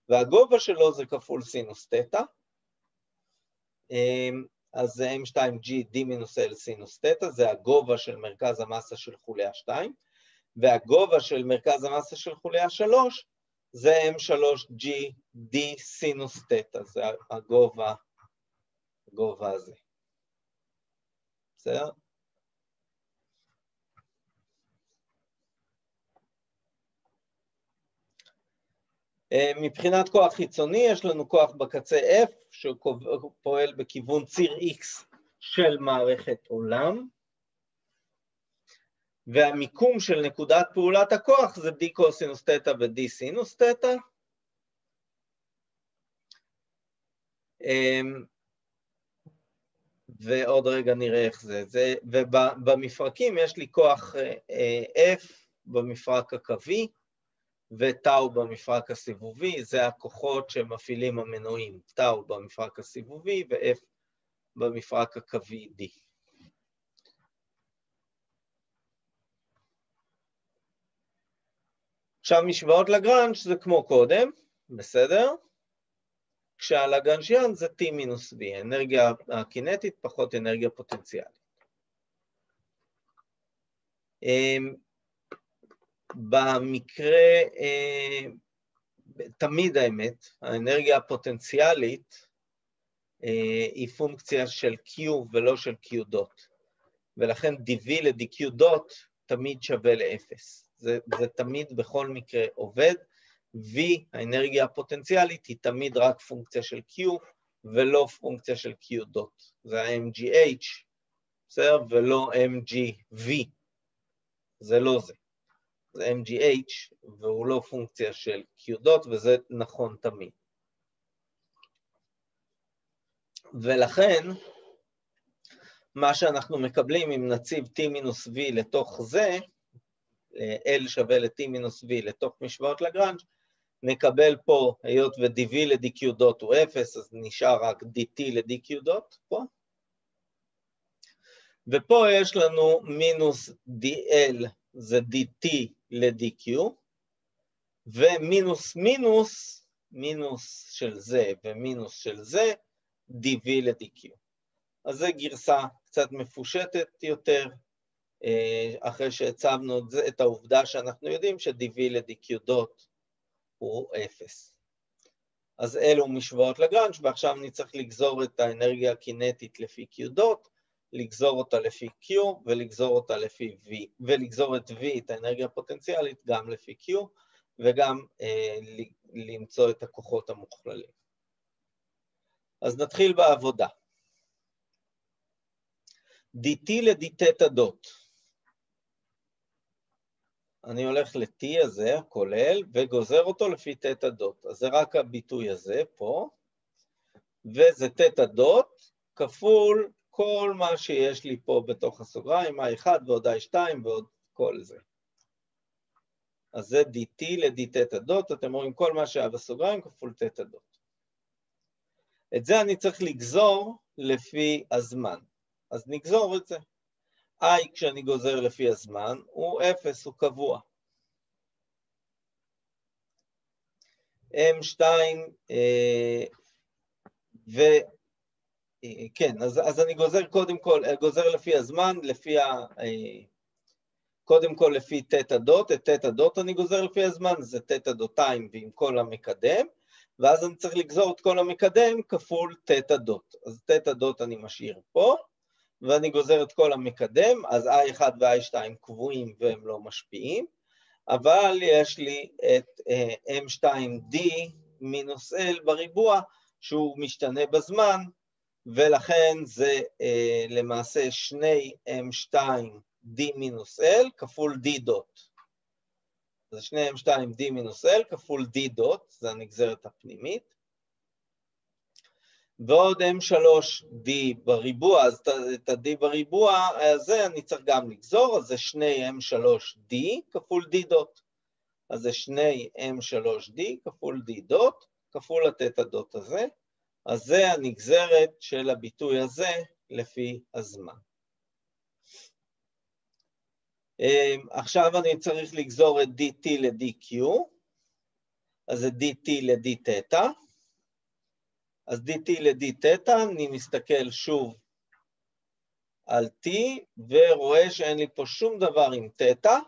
והגובה שלו זה כפול סינוס תטא. אמ, אז זה M2G D מינוס L סינוס תטא, זה הגובה של מרכז המסה של חוליה 2, והגובה של מרכז המסה של חוליה 3 זה M3G D סינוס תטא, זה הגובה, הגובה הזה. בסדר? מבחינת כוח חיצוני, יש לנו כוח בקצה F, שפועל בכיוון ציר X של מערכת עולם, והמיקום של נקודת פעולת הכוח זה D קוסינוס תטא ו-D סינוס תטא. אמ, ועוד רגע נראה איך זה. זה ובמפרקים יש לי כוח אה, F במפרק הקווי וטאו במפרק הסיבובי, זה הכוחות שמפעילים המנועים, טאו במפרק הסיבובי ו-F במפרק הקווי D. עכשיו משוואות לגרנץ' זה כמו קודם, בסדר? כשהלגרנצ'יאן זה T מינוס V, אנרגיה הקינטית פחות אנרגיה פוטנציאלית. במקרה, אה, תמיד האמת, האנרגיה הפוטנציאלית אה, היא פונקציה של Q ולא של Q דוט, ולכן dV ל-dq דוט תמיד שווה לאפס. זה, זה תמיד בכל מקרה עובד. V, האנרגיה הפוטנציאלית, היא תמיד רק פונקציה של Q ולא פונקציה של Q דוט. זה ה-MGH, בסדר? ולא MGV. זה לא זה. זה MGH והוא לא פונקציה של Q דוט וזה נכון תמיד. ולכן, מה שאנחנו מקבלים אם נציב T מינוס V לתוך זה, L שווה ל-T מינוס V לתוך משוואות לגרנג', נקבל פה, היות ו-dv ל-dq דוט הוא 0, אז נשאר רק dt ל-dq דוט פה. ופה יש לנו מינוס dl זה dt ל-dq, ומינוס מינוס, מינוס של זה ומינוס של זה, dv ל-dq. אז זו גרסה קצת מפושטת יותר, אה, אחרי שהצבנו את, זה, את העובדה שאנחנו יודעים ש-dv ל-dq דוט הוא 0. אז אלו משוואות לגרנץ', ועכשיו צריך לגזור את האנרגיה הקינטית לפי q דוט, לגזור אותה לפי q ולגזור אותה לפי v, ולגזור את v, את האנרגיה הפוטנציאלית, גם לפי q, וגם אה, למצוא את הכוחות המוכללים. אז נתחיל בעבודה. dt ל-d דוט. אני הולך ל-t הזה, הכולל, וגוזר אותו לפי תטא דוט. אז זה רק הביטוי הזה פה, וזה תטא דוט כפול כל מה שיש לי פה בתוך הסוגריים, i1 ועוד i2 ועוד כל זה. אז זה dt ל-d תטא דוט, אתם רואים כל מה שהיה בסוגריים כפול תטא דוט. את זה אני צריך לגזור לפי הזמן. אז נגזור את זה. i כשאני גוזר לפי הזמן הוא 0, הוא קבוע. m2 אה, ו... אה, כן, אז, אז אני גוזר קודם כל, גוזר לפי הזמן, לפי ה... אה, קודם כל לפי תטא דוט, את תטא דוט אני גוזר לפי הזמן, זה תטא דוטיים ועם כל המקדם, ואז אני צריך לגזור את כל המקדם כפול תטא דוט. אז תטא דוט אני משאיר פה, ואני גוזר את כל המקדם, אז i1 ו-i2 קבועים והם לא משפיעים, אבל יש לי את uh, m2d מינוס l בריבוע, שהוא משתנה בזמן, ולכן זה uh, למעשה שני m2d מינוס l כפול d דוט. זה שני m2d מינוס l כפול d דוט, זה הנגזרת הפנימית. ועוד M3D בריבוע, אז את ה-D בריבוע הזה אני צריך גם לגזור, אז זה שני M3D כפול D דוט. אז זה שני M3D כפול D דוט, כפול התטא דוט הזה, אז זה הנגזרת של הביטוי הזה לפי הזמן. אמ, עכשיו אני צריך לגזור את dt ל-dq, אז זה dt ל-d תטא, אז dt ל-d תטא, אני מסתכל שוב על t ורואה שאין לי פה שום דבר עם תטא,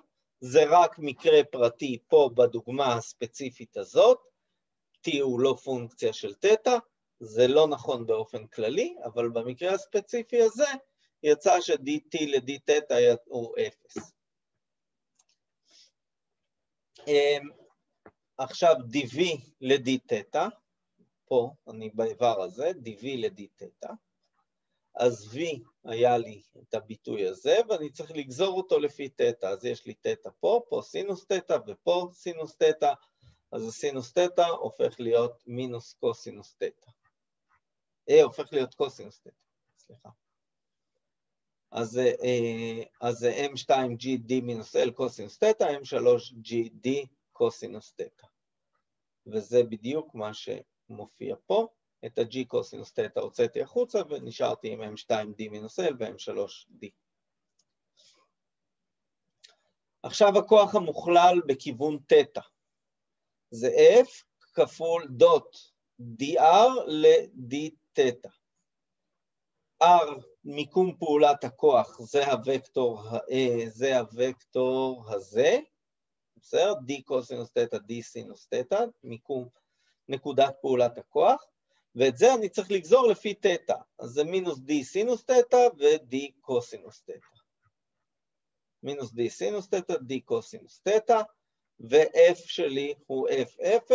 זה רק מקרה פרטי פה בדוגמה הספציפית הזאת, t הוא לא פונקציה של תטא, זה לא נכון באופן כללי, אבל במקרה הספציפי הזה יצא ש-dt ל-d תטא הוא 0. אמ, עכשיו dv ל-d תטא, פה, אני באיבר הזה, dv ל-d תטא, אז v היה לי את הביטוי הזה, ואני צריך לגזור אותו לפי תטא, אז יש לי תטא פה, פה סינוס תטא ופה סינוס תטא, אז הסינוס תטא הופך להיות מינוס קוסינוס תטא. אה, הופך להיות קוסינוס תטא, סליחה. אז, אה, אז זה m2gd מינוס l קוסינוס תטא, m3gd קוסינוס תטא. וזה בדיוק מה שמופיע פה. את ה-g קוסינוס תטא הוצאתי החוצה ונשארתי עם m2d מינוס l ו-m3d. עכשיו הכוח המוכלל בכיוון תטא. זה f כפול דוט dr ל-d תטא. r מיקום פעולת הכוח זה הוקטור, זה הוקטור הזה, בסדר? d קוסינוס תטא, d סינוס תטא, מיקום נקודת פעולת הכוח, ואת זה אני צריך לגזור לפי תטא. אז זה מינוס d סינוס תטא ו-d קוסינוס תטא. מינוס d סינוס תטא, d קוסינוס תטא, ו-f שלי הוא f0,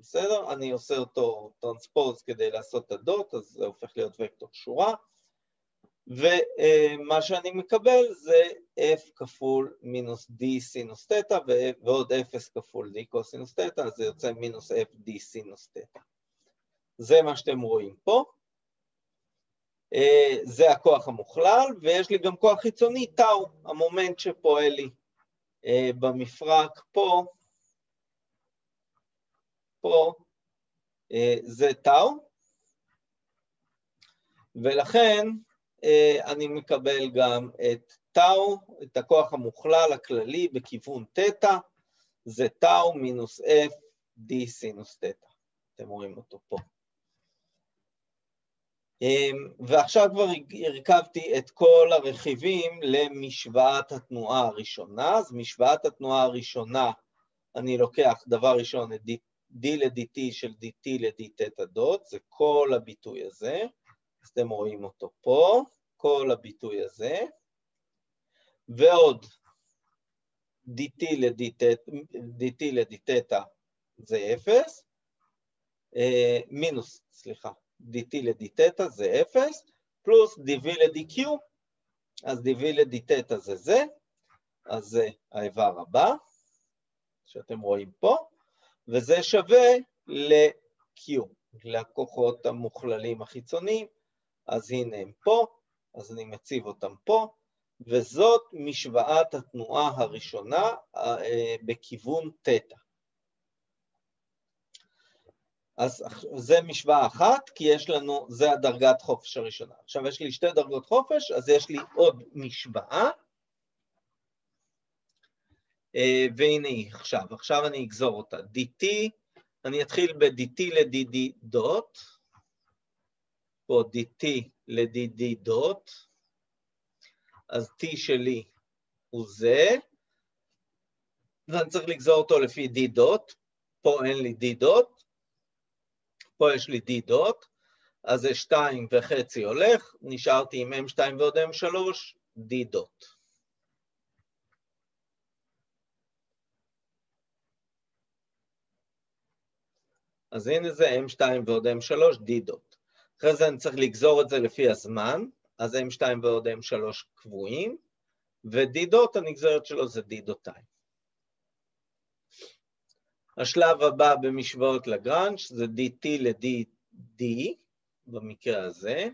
בסדר? אני עושה אותו transpose כדי לעשות את הדוט, אז זה הופך להיות וקטור שורה. ומה שאני מקבל זה f כפול מינוס d סינוס תטא ועוד 0 כפול d קוסינוס תטא, אז זה יוצא מינוס f d סינוס תטא. זה מה שאתם רואים פה. זה הכוח המוכלל, ויש לי גם כוח חיצוני, טאו, המומנט שפועל לי במפרק פה, פה זה טאו, ולכן אני מקבל גם את טאו, את הכוח המוכלל הכללי בכיוון תטא, זה טאו מינוס f d סינוס תטא. אתם רואים אותו פה. ועכשיו כבר הרכבתי את כל הרכיבים למשוואת התנועה הראשונה, אז משוואת התנועה הראשונה, אני לוקח דבר ראשון את d ל-dt של dt ל-d דוט, זה כל הביטוי הזה. אז אתם רואים אותו פה, כל הביטוי הזה, ועוד dt ל-d זה 0, אה, מינוס, סליחה, dt ל-d זה 0, פלוס dv ל-dq, אז dv ל-d זה זה, אז זה האיבר הבא, שאתם רואים פה, וזה שווה ל-q, לכוחות המוכללים החיצוניים, אז הנה הם פה, אז אני מציב אותם פה, וזאת משוואת התנועה הראשונה אה, בכיוון תטא. אז זה משוואה אחת, כי יש לנו, זה הדרגת חופש הראשונה. עכשיו יש לי שתי דרגות חופש, אז יש לי עוד משוואה. אה, והנה היא עכשיו, עכשיו אני אגזור אותה. dt, אני אתחיל ב-dt ל-dd דוט, פה dt ל-dd דוט, אז t שלי הוא זה, ואני צריך לגזור אותו לפי d דוט, פה אין לי d דוט, פה יש לי d דוט, אז זה 2 וחצי הולך, נשארתי עם m2 ועוד m3, d דוט. אז הנה זה m2 ועוד m3, d דוט. אחרי זה אני צריך לגזור את זה לפי הזמן, אז m2 ועוד m3 קבועים, ו-d דוט, הנגזרת שלו זה d דוטיים. השלב הבא במשוואות לגרנץ' זה dt ל-dd, במקרה הזה,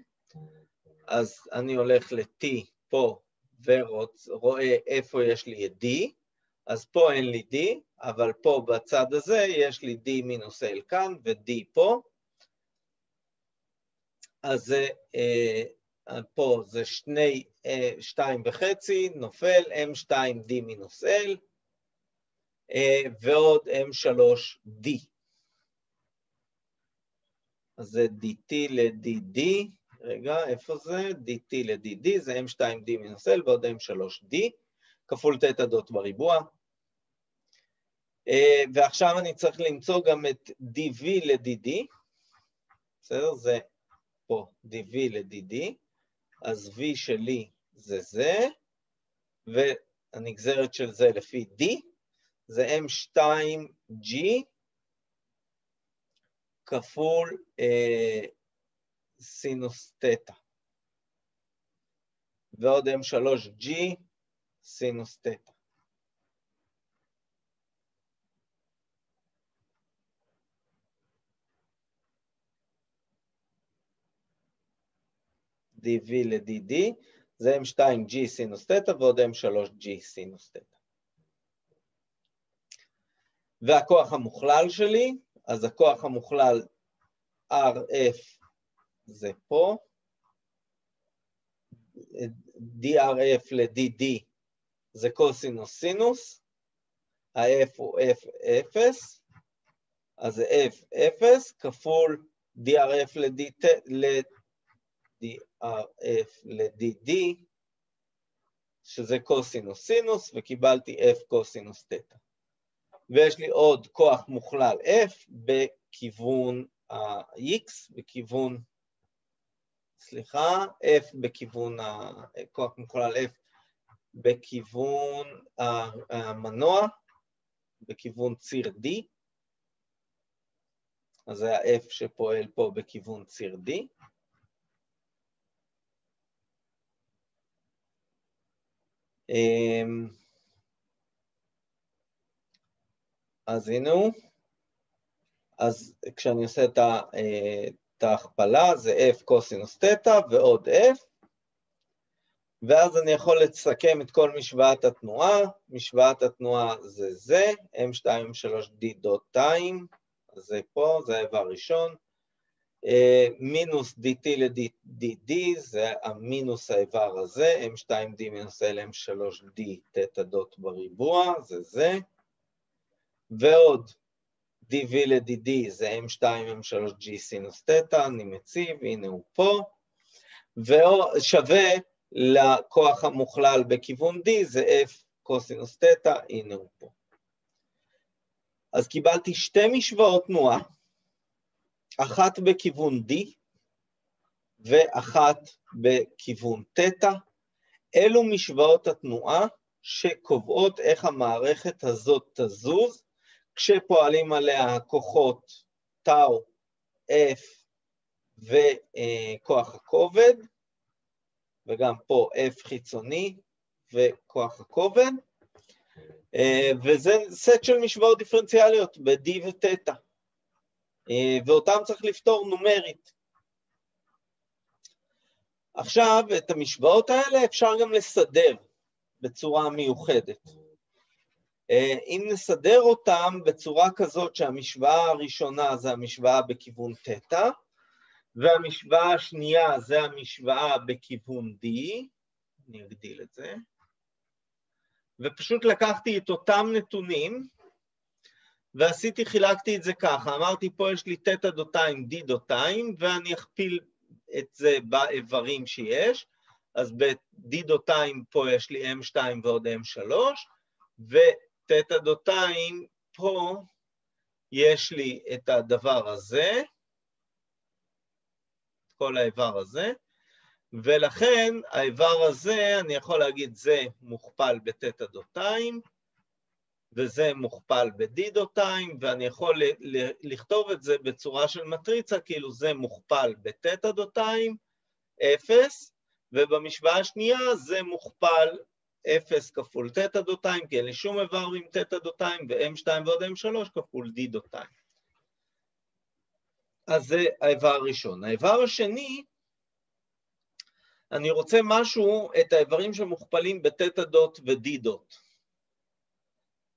אז אני הולך ל-t פה ורואה איפה יש לי את d, אז פה אין לי d, אבל פה בצד הזה יש לי d מינוס l כאן ו-d פה, אז זה, אה, פה זה שני, אה, שתיים וחצי, נופל m2d מינוס l, אה, ועוד m3d. אז זה dt ל-dd, רגע, איפה זה? dt ל-dd, זה m2d מינוס l ועוד m3d, כפול תטא דוט בריבוע. ועכשיו אני צריך למצוא גם את dv ל-dd, בסדר? זה פה dv ל-dd, אז v שלי זה זה, והנגזרת של זה לפי d, זה M2G כפול אה, סינוס תטא. ועוד M3G סינוס תטא. Dv ל-dd, זה m2g סינוס תטא ועוד m3g סינוס תטא. והכוח המוכלל שלי, אז הכוח המוכלל RF זה פה, DRF ל-DD זה קוסינוס סינוס, ה-F הוא F0, אז זה F0 כפול DRF ל-DRF ל-DD, שזה קוסינוס סינוס, וקיבלתי F קוסינוס תטא. ויש לי עוד כוח מוכלל F בכיוון ה-X, בכיוון, סליחה, F בכיוון, כוח מוכלל F בכיוון המנוע, בכיוון ציר D, אז זה ה-F שפועל פה בכיוון ציר D. אז הנה הוא. אז כשאני עושה את, ה, את ההכפלה זה f קוסינוס תטא ועוד f, ואז אני יכול לסכם את כל משוואת התנועה, משוואת התנועה זה זה, m2, m3d דוט טיים, זה פה, זה האיבר הראשון, מינוס dt ל-dd זה המינוס האיבר הזה, m2d מינוס l m3d תטא דוט בריבוע, זה זה, ועוד dv ל-dd זה m2, m3g סינוס תטא, אני מציב, הנה הוא פה, ושווה לכוח המוכלל בכיוון d זה f קוסינוס תטא, הנה הוא פה. אז קיבלתי שתי משוואות תנועה, אחת בכיוון d ואחת בכיוון תטא. אלו משוואות התנועה שקובעות איך המערכת הזאת תזוז כשפועלים עליה הכוחות טאו, F וכוח הכובד, וגם פה F חיצוני וכוח הכובד, וזה סט של משוואות דיפרנציאליות ב-D ותטא, ואותם צריך לפתור נומרית. עכשיו, את המשוואות האלה אפשר גם לסדר בצורה מיוחדת. אם נסדר אותם בצורה כזאת שהמשוואה הראשונה זה המשוואה בכיוון תטא, והמשוואה השנייה זה המשוואה בכיוון D, אני אגדיל את זה, ופשוט לקחתי את אותם נתונים, ועשיתי, חילקתי את זה ככה, אמרתי פה יש לי תטא דותיים, D דותיים, ואני אכפיל את זה באיברים שיש, אז ב-D דותיים פה יש לי M2 ועוד M3, ותטא דותיים פה יש לי את הדבר הזה, כל האיבר הזה, ולכן האיבר הזה, אני יכול להגיד זה מוכפל בתטא דותיים, וזה מוכפל ב-d דותיים, ואני יכול לכתוב את זה בצורה של מטריצה, כאילו זה מוכפל בתטא דותיים, 0, ובמשוואה השנייה זה מוכפל 0 כפול תטא דותיים, כי אין לי שום איבר עם תטא דותיים, ו-m2 ועוד m3 כפול d דותיים. אז זה האיבר הראשון. האיבר השני, אני רוצה משהו, את האיברים שמוכפלים בתטא דוט ו-d דוט.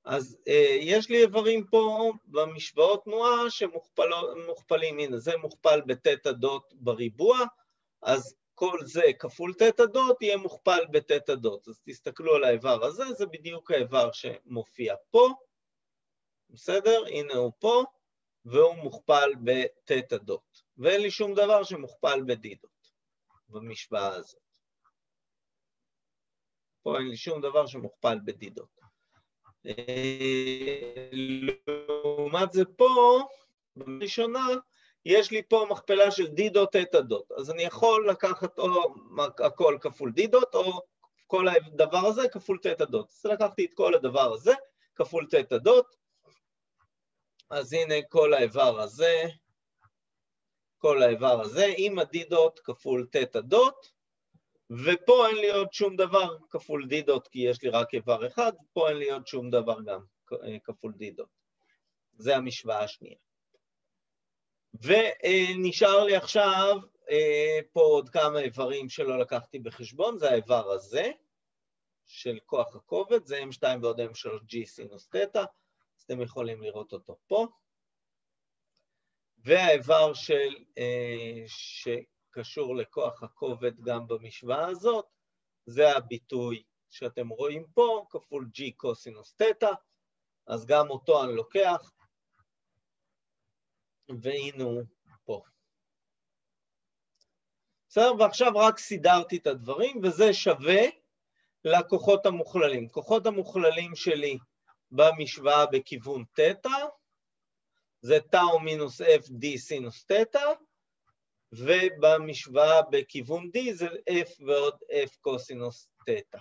אז אה, יש לי איברים פה במשוואות תנועה שמוכפלים, הנה זה מוכפל בתטא דוט בריבוע, אז כל זה כפול תטא דוט יהיה מוכפל בתטא דוט. אז תסתכלו על האיבר הזה, זה בדיוק האיבר שמופיע פה, בסדר? הנה הוא פה, והוא מוכפל בתטא דוט. ואין לי שום דבר שמוכפל ב-d דוט במשוואה הזאת. פה אין לי שום דבר שמוכפל ב-d דוט. לעומת זה פה, בראשונה, יש לי פה מכפלה של d דוט תטא דוט, אז אני יכול לקחת או הכל כפול d דוט, או כל הדבר הזה כפול תטא דוט. אז לקחתי את כל הדבר הזה, כפול תטא דוט. אז הנה כל האיבר הזה, כל האיבר הזה עם ה-d דוט כפול תטא דוט, ופה אין לי עוד שום דבר כפול d דוט, כי יש לי רק איבר אחד, פה אין לי עוד שום דבר גם כפול d דוט. זה המשוואה השנייה. ונשאר לי עכשיו אה, פה עוד כמה איברים שלא לקחתי בחשבון, זה האיבר הזה, של כוח הכובד, זה M2 ועוד M3G סינוס תטא, אז אתם יכולים לראות אותו פה. והאיבר של, אה, שקשור לכוח הכובד גם במשוואה הזאת, זה הביטוי שאתם רואים פה, כפול G קוסינוס תטא, אז גם אותו אני לוקח, והנה הוא פה. בסדר? ועכשיו רק סידרתי את הדברים, וזה שווה לכוחות המוכללים. כוחות המוכללים שלי במשוואה בכיוון תטא, זה טאו מינוס F D סינוס תטא, ובמשוואה בכיוון D זה F ועוד F קוסינוס תטא.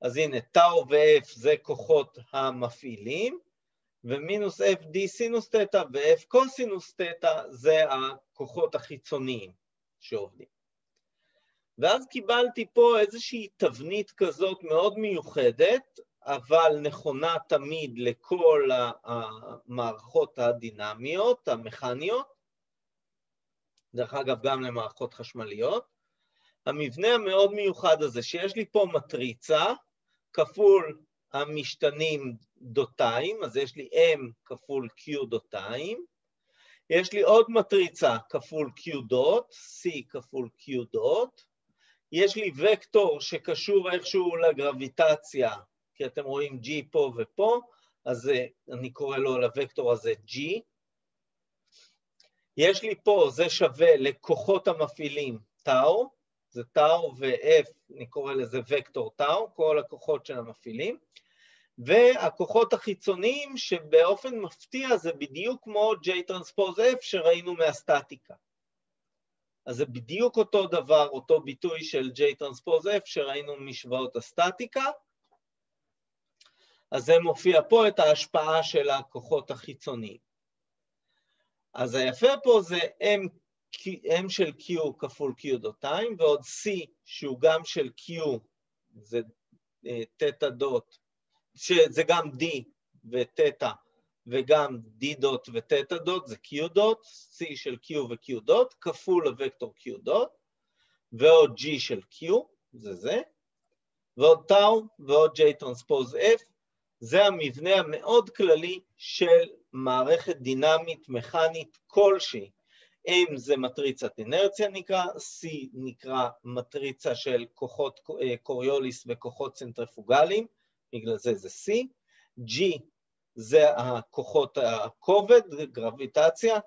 אז הנה, טאו ו-F זה כוחות המפעילים, ומינוס FD סינוס תטא ו-F קוסינוס תטא זה הכוחות החיצוניים שעובדים. ואז קיבלתי פה איזושהי תבנית כזאת מאוד מיוחדת, אבל נכונה תמיד לכל המערכות הדינמיות, המכניות, דרך אגב גם למערכות חשמליות. המבנה המאוד מיוחד הזה, שיש לי פה מטריצה, כפול המשתנים דותיים, אז יש לי M כפול Q דותיים, יש לי עוד מטריצה כפול Q דוט, C כפול Q דוט, יש לי וקטור שקשור איכשהו לגרביטציה, כי אתם רואים G פה ופה, אז אני קורא לו לוקטור הזה G. יש לי פה, זה שווה לכוחות המפעילים טאו, זה טאו ו-F, אני קורא לזה וקטור טאו, כל הכוחות של המפעילים. והכוחות החיצוניים שבאופן מפתיע זה בדיוק כמו J טרנספוז F שראינו מהסטטיקה. אז זה בדיוק אותו דבר, אותו ביטוי של J טרנספוז F שראינו משוואות הסטטיקה. אז זה מופיע פה את ההשפעה של הכוחות החיצוניים. אז היפה פה זה M, M של Q כפול Q דותיים, ועוד C שהוא גם של Q, זה תטא אה, דוט, שזה גם D ותטא, וגם D דוט ותטא דוט, זה Q דוט, C של Q ו-Q דוט, כפול הוקטור Q דוט, ועוד G של Q, זה זה, ועוד טאו ועוד J טרנספוז F, זה המבנה המאוד כללי של מערכת דינמית מכנית כלשהי. M זה מטריצת אנרציה נקרא, C נקרא מטריצה של כוחות אה, קוריוליס וכוחות צנטריפוגליים, בגלל זה זה C, G זה הכוחות הכובד, גרביטציה,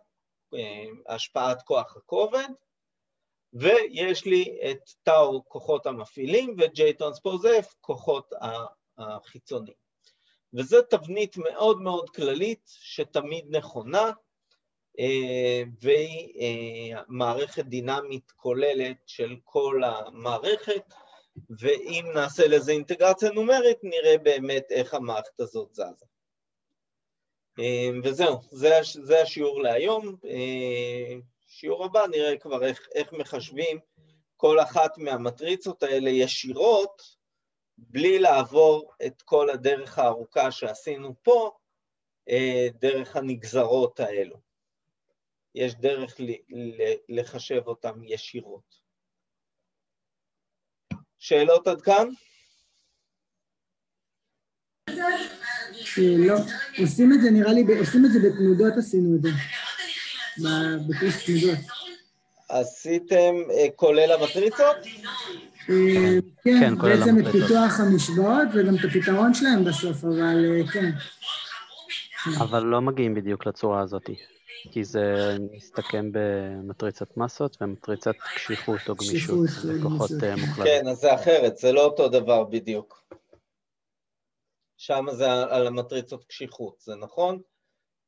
אה, השפעת כוח הכובד, ויש לי את טאו כוחות המפעילים ו-J טרנספוז F כוחות החיצוניים. וזו תבנית מאוד מאוד כללית שתמיד נכונה, אה, והיא אה, מערכת דינמית כוללת של כל המערכת, ואם נעשה לזה אינטגרציה נומרית, נראה באמת איך המערכת הזאת זזה. אה, וזהו, זה, זה השיעור להיום. שיעור הבא נראה כבר איך, איך מחשבים כל אחת מהמטריצות האלה ישירות, בלי לעבור את כל הדרך הארוכה שעשינו פה, אה, דרך הנגזרות האלו. יש דרך לחשב אותם ישירות. שאלות עד כאן? אה, לא, עושים את זה נראה לי, עושים את זה בתנודות עשינו את זה, בקורס תנודות. עשיתם אה, כולל המטריצות? אה, כן, כן בעצם את פיתוח המשוואות וגם את הפתרון שלהם בסוף, אבל אה, כן. אבל לא מגיעים בדיוק לצורה הזאת, כי זה מסתכם במטריצת מסות ומטריצת קשיחות או גמישות, זה כוחות מוחלטים. כן, אז זה אחרת, זה לא אותו דבר בדיוק. שם זה על המטריצות קשיחות, זה נכון?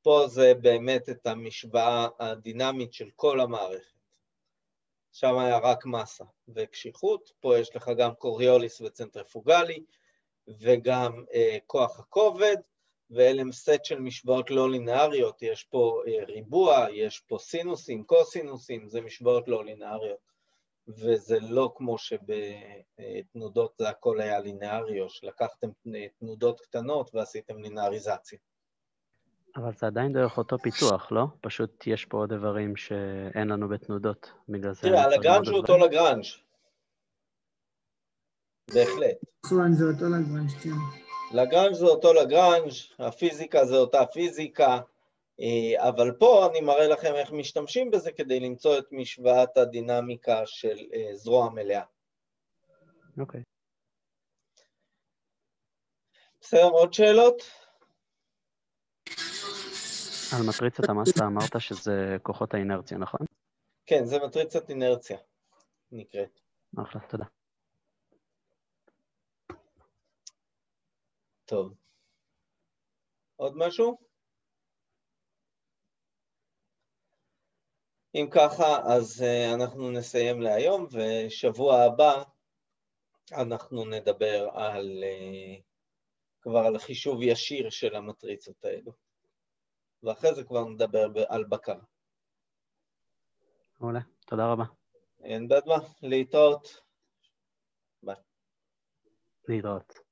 פה זה באמת את המשוואה הדינמית של כל המערכת. שם היה רק מסה וקשיחות, פה יש לך גם קוריוליס וצנטריפוגלי, וגם uh, כוח הכובד, ואלה הם סט של משוואות לא לינאריות, יש פה uh, ריבוע, יש פה סינוסים, קוסינוסים, זה משוואות לא לינאריות, וזה לא כמו שבתנודות זה הכל היה לינארי, או שלקחתם תנודות קטנות ועשיתם לינאריזציה. אבל זה עדיין דרך אותו פיתוח, לא? פשוט יש פה עוד איברים שאין לנו בתנודות, בגלל זה... תראה, הלגרנג' הוא אותו לגרנג'. בהחלט. נכון, זה אותו לגרנג', כן. לגרנג' זה אותו לגרנג', הפיזיקה זה אותה פיזיקה, אה, אבל פה אני מראה לכם איך משתמשים בזה כדי למצוא את משוואת הדינמיקה של אה, זרוע מלאה. אוקיי. Okay. בסדר, עוד שאלות? על מטריצת המסה אמרת שזה כוחות האינרציה, נכון? כן, זה מטריצת אינרציה נקראת. אחלה, תודה. טוב. עוד משהו? אם ככה, אז uh, אנחנו נסיים להיום, ושבוע הבא אנחנו נדבר על, uh, כבר על חישוב ישיר של המטריצות האלו. ואחרי זה כבר נדבר על בקרה. מעולה, תודה רבה. אין בעד מה, להתראות. ביי. להתראות.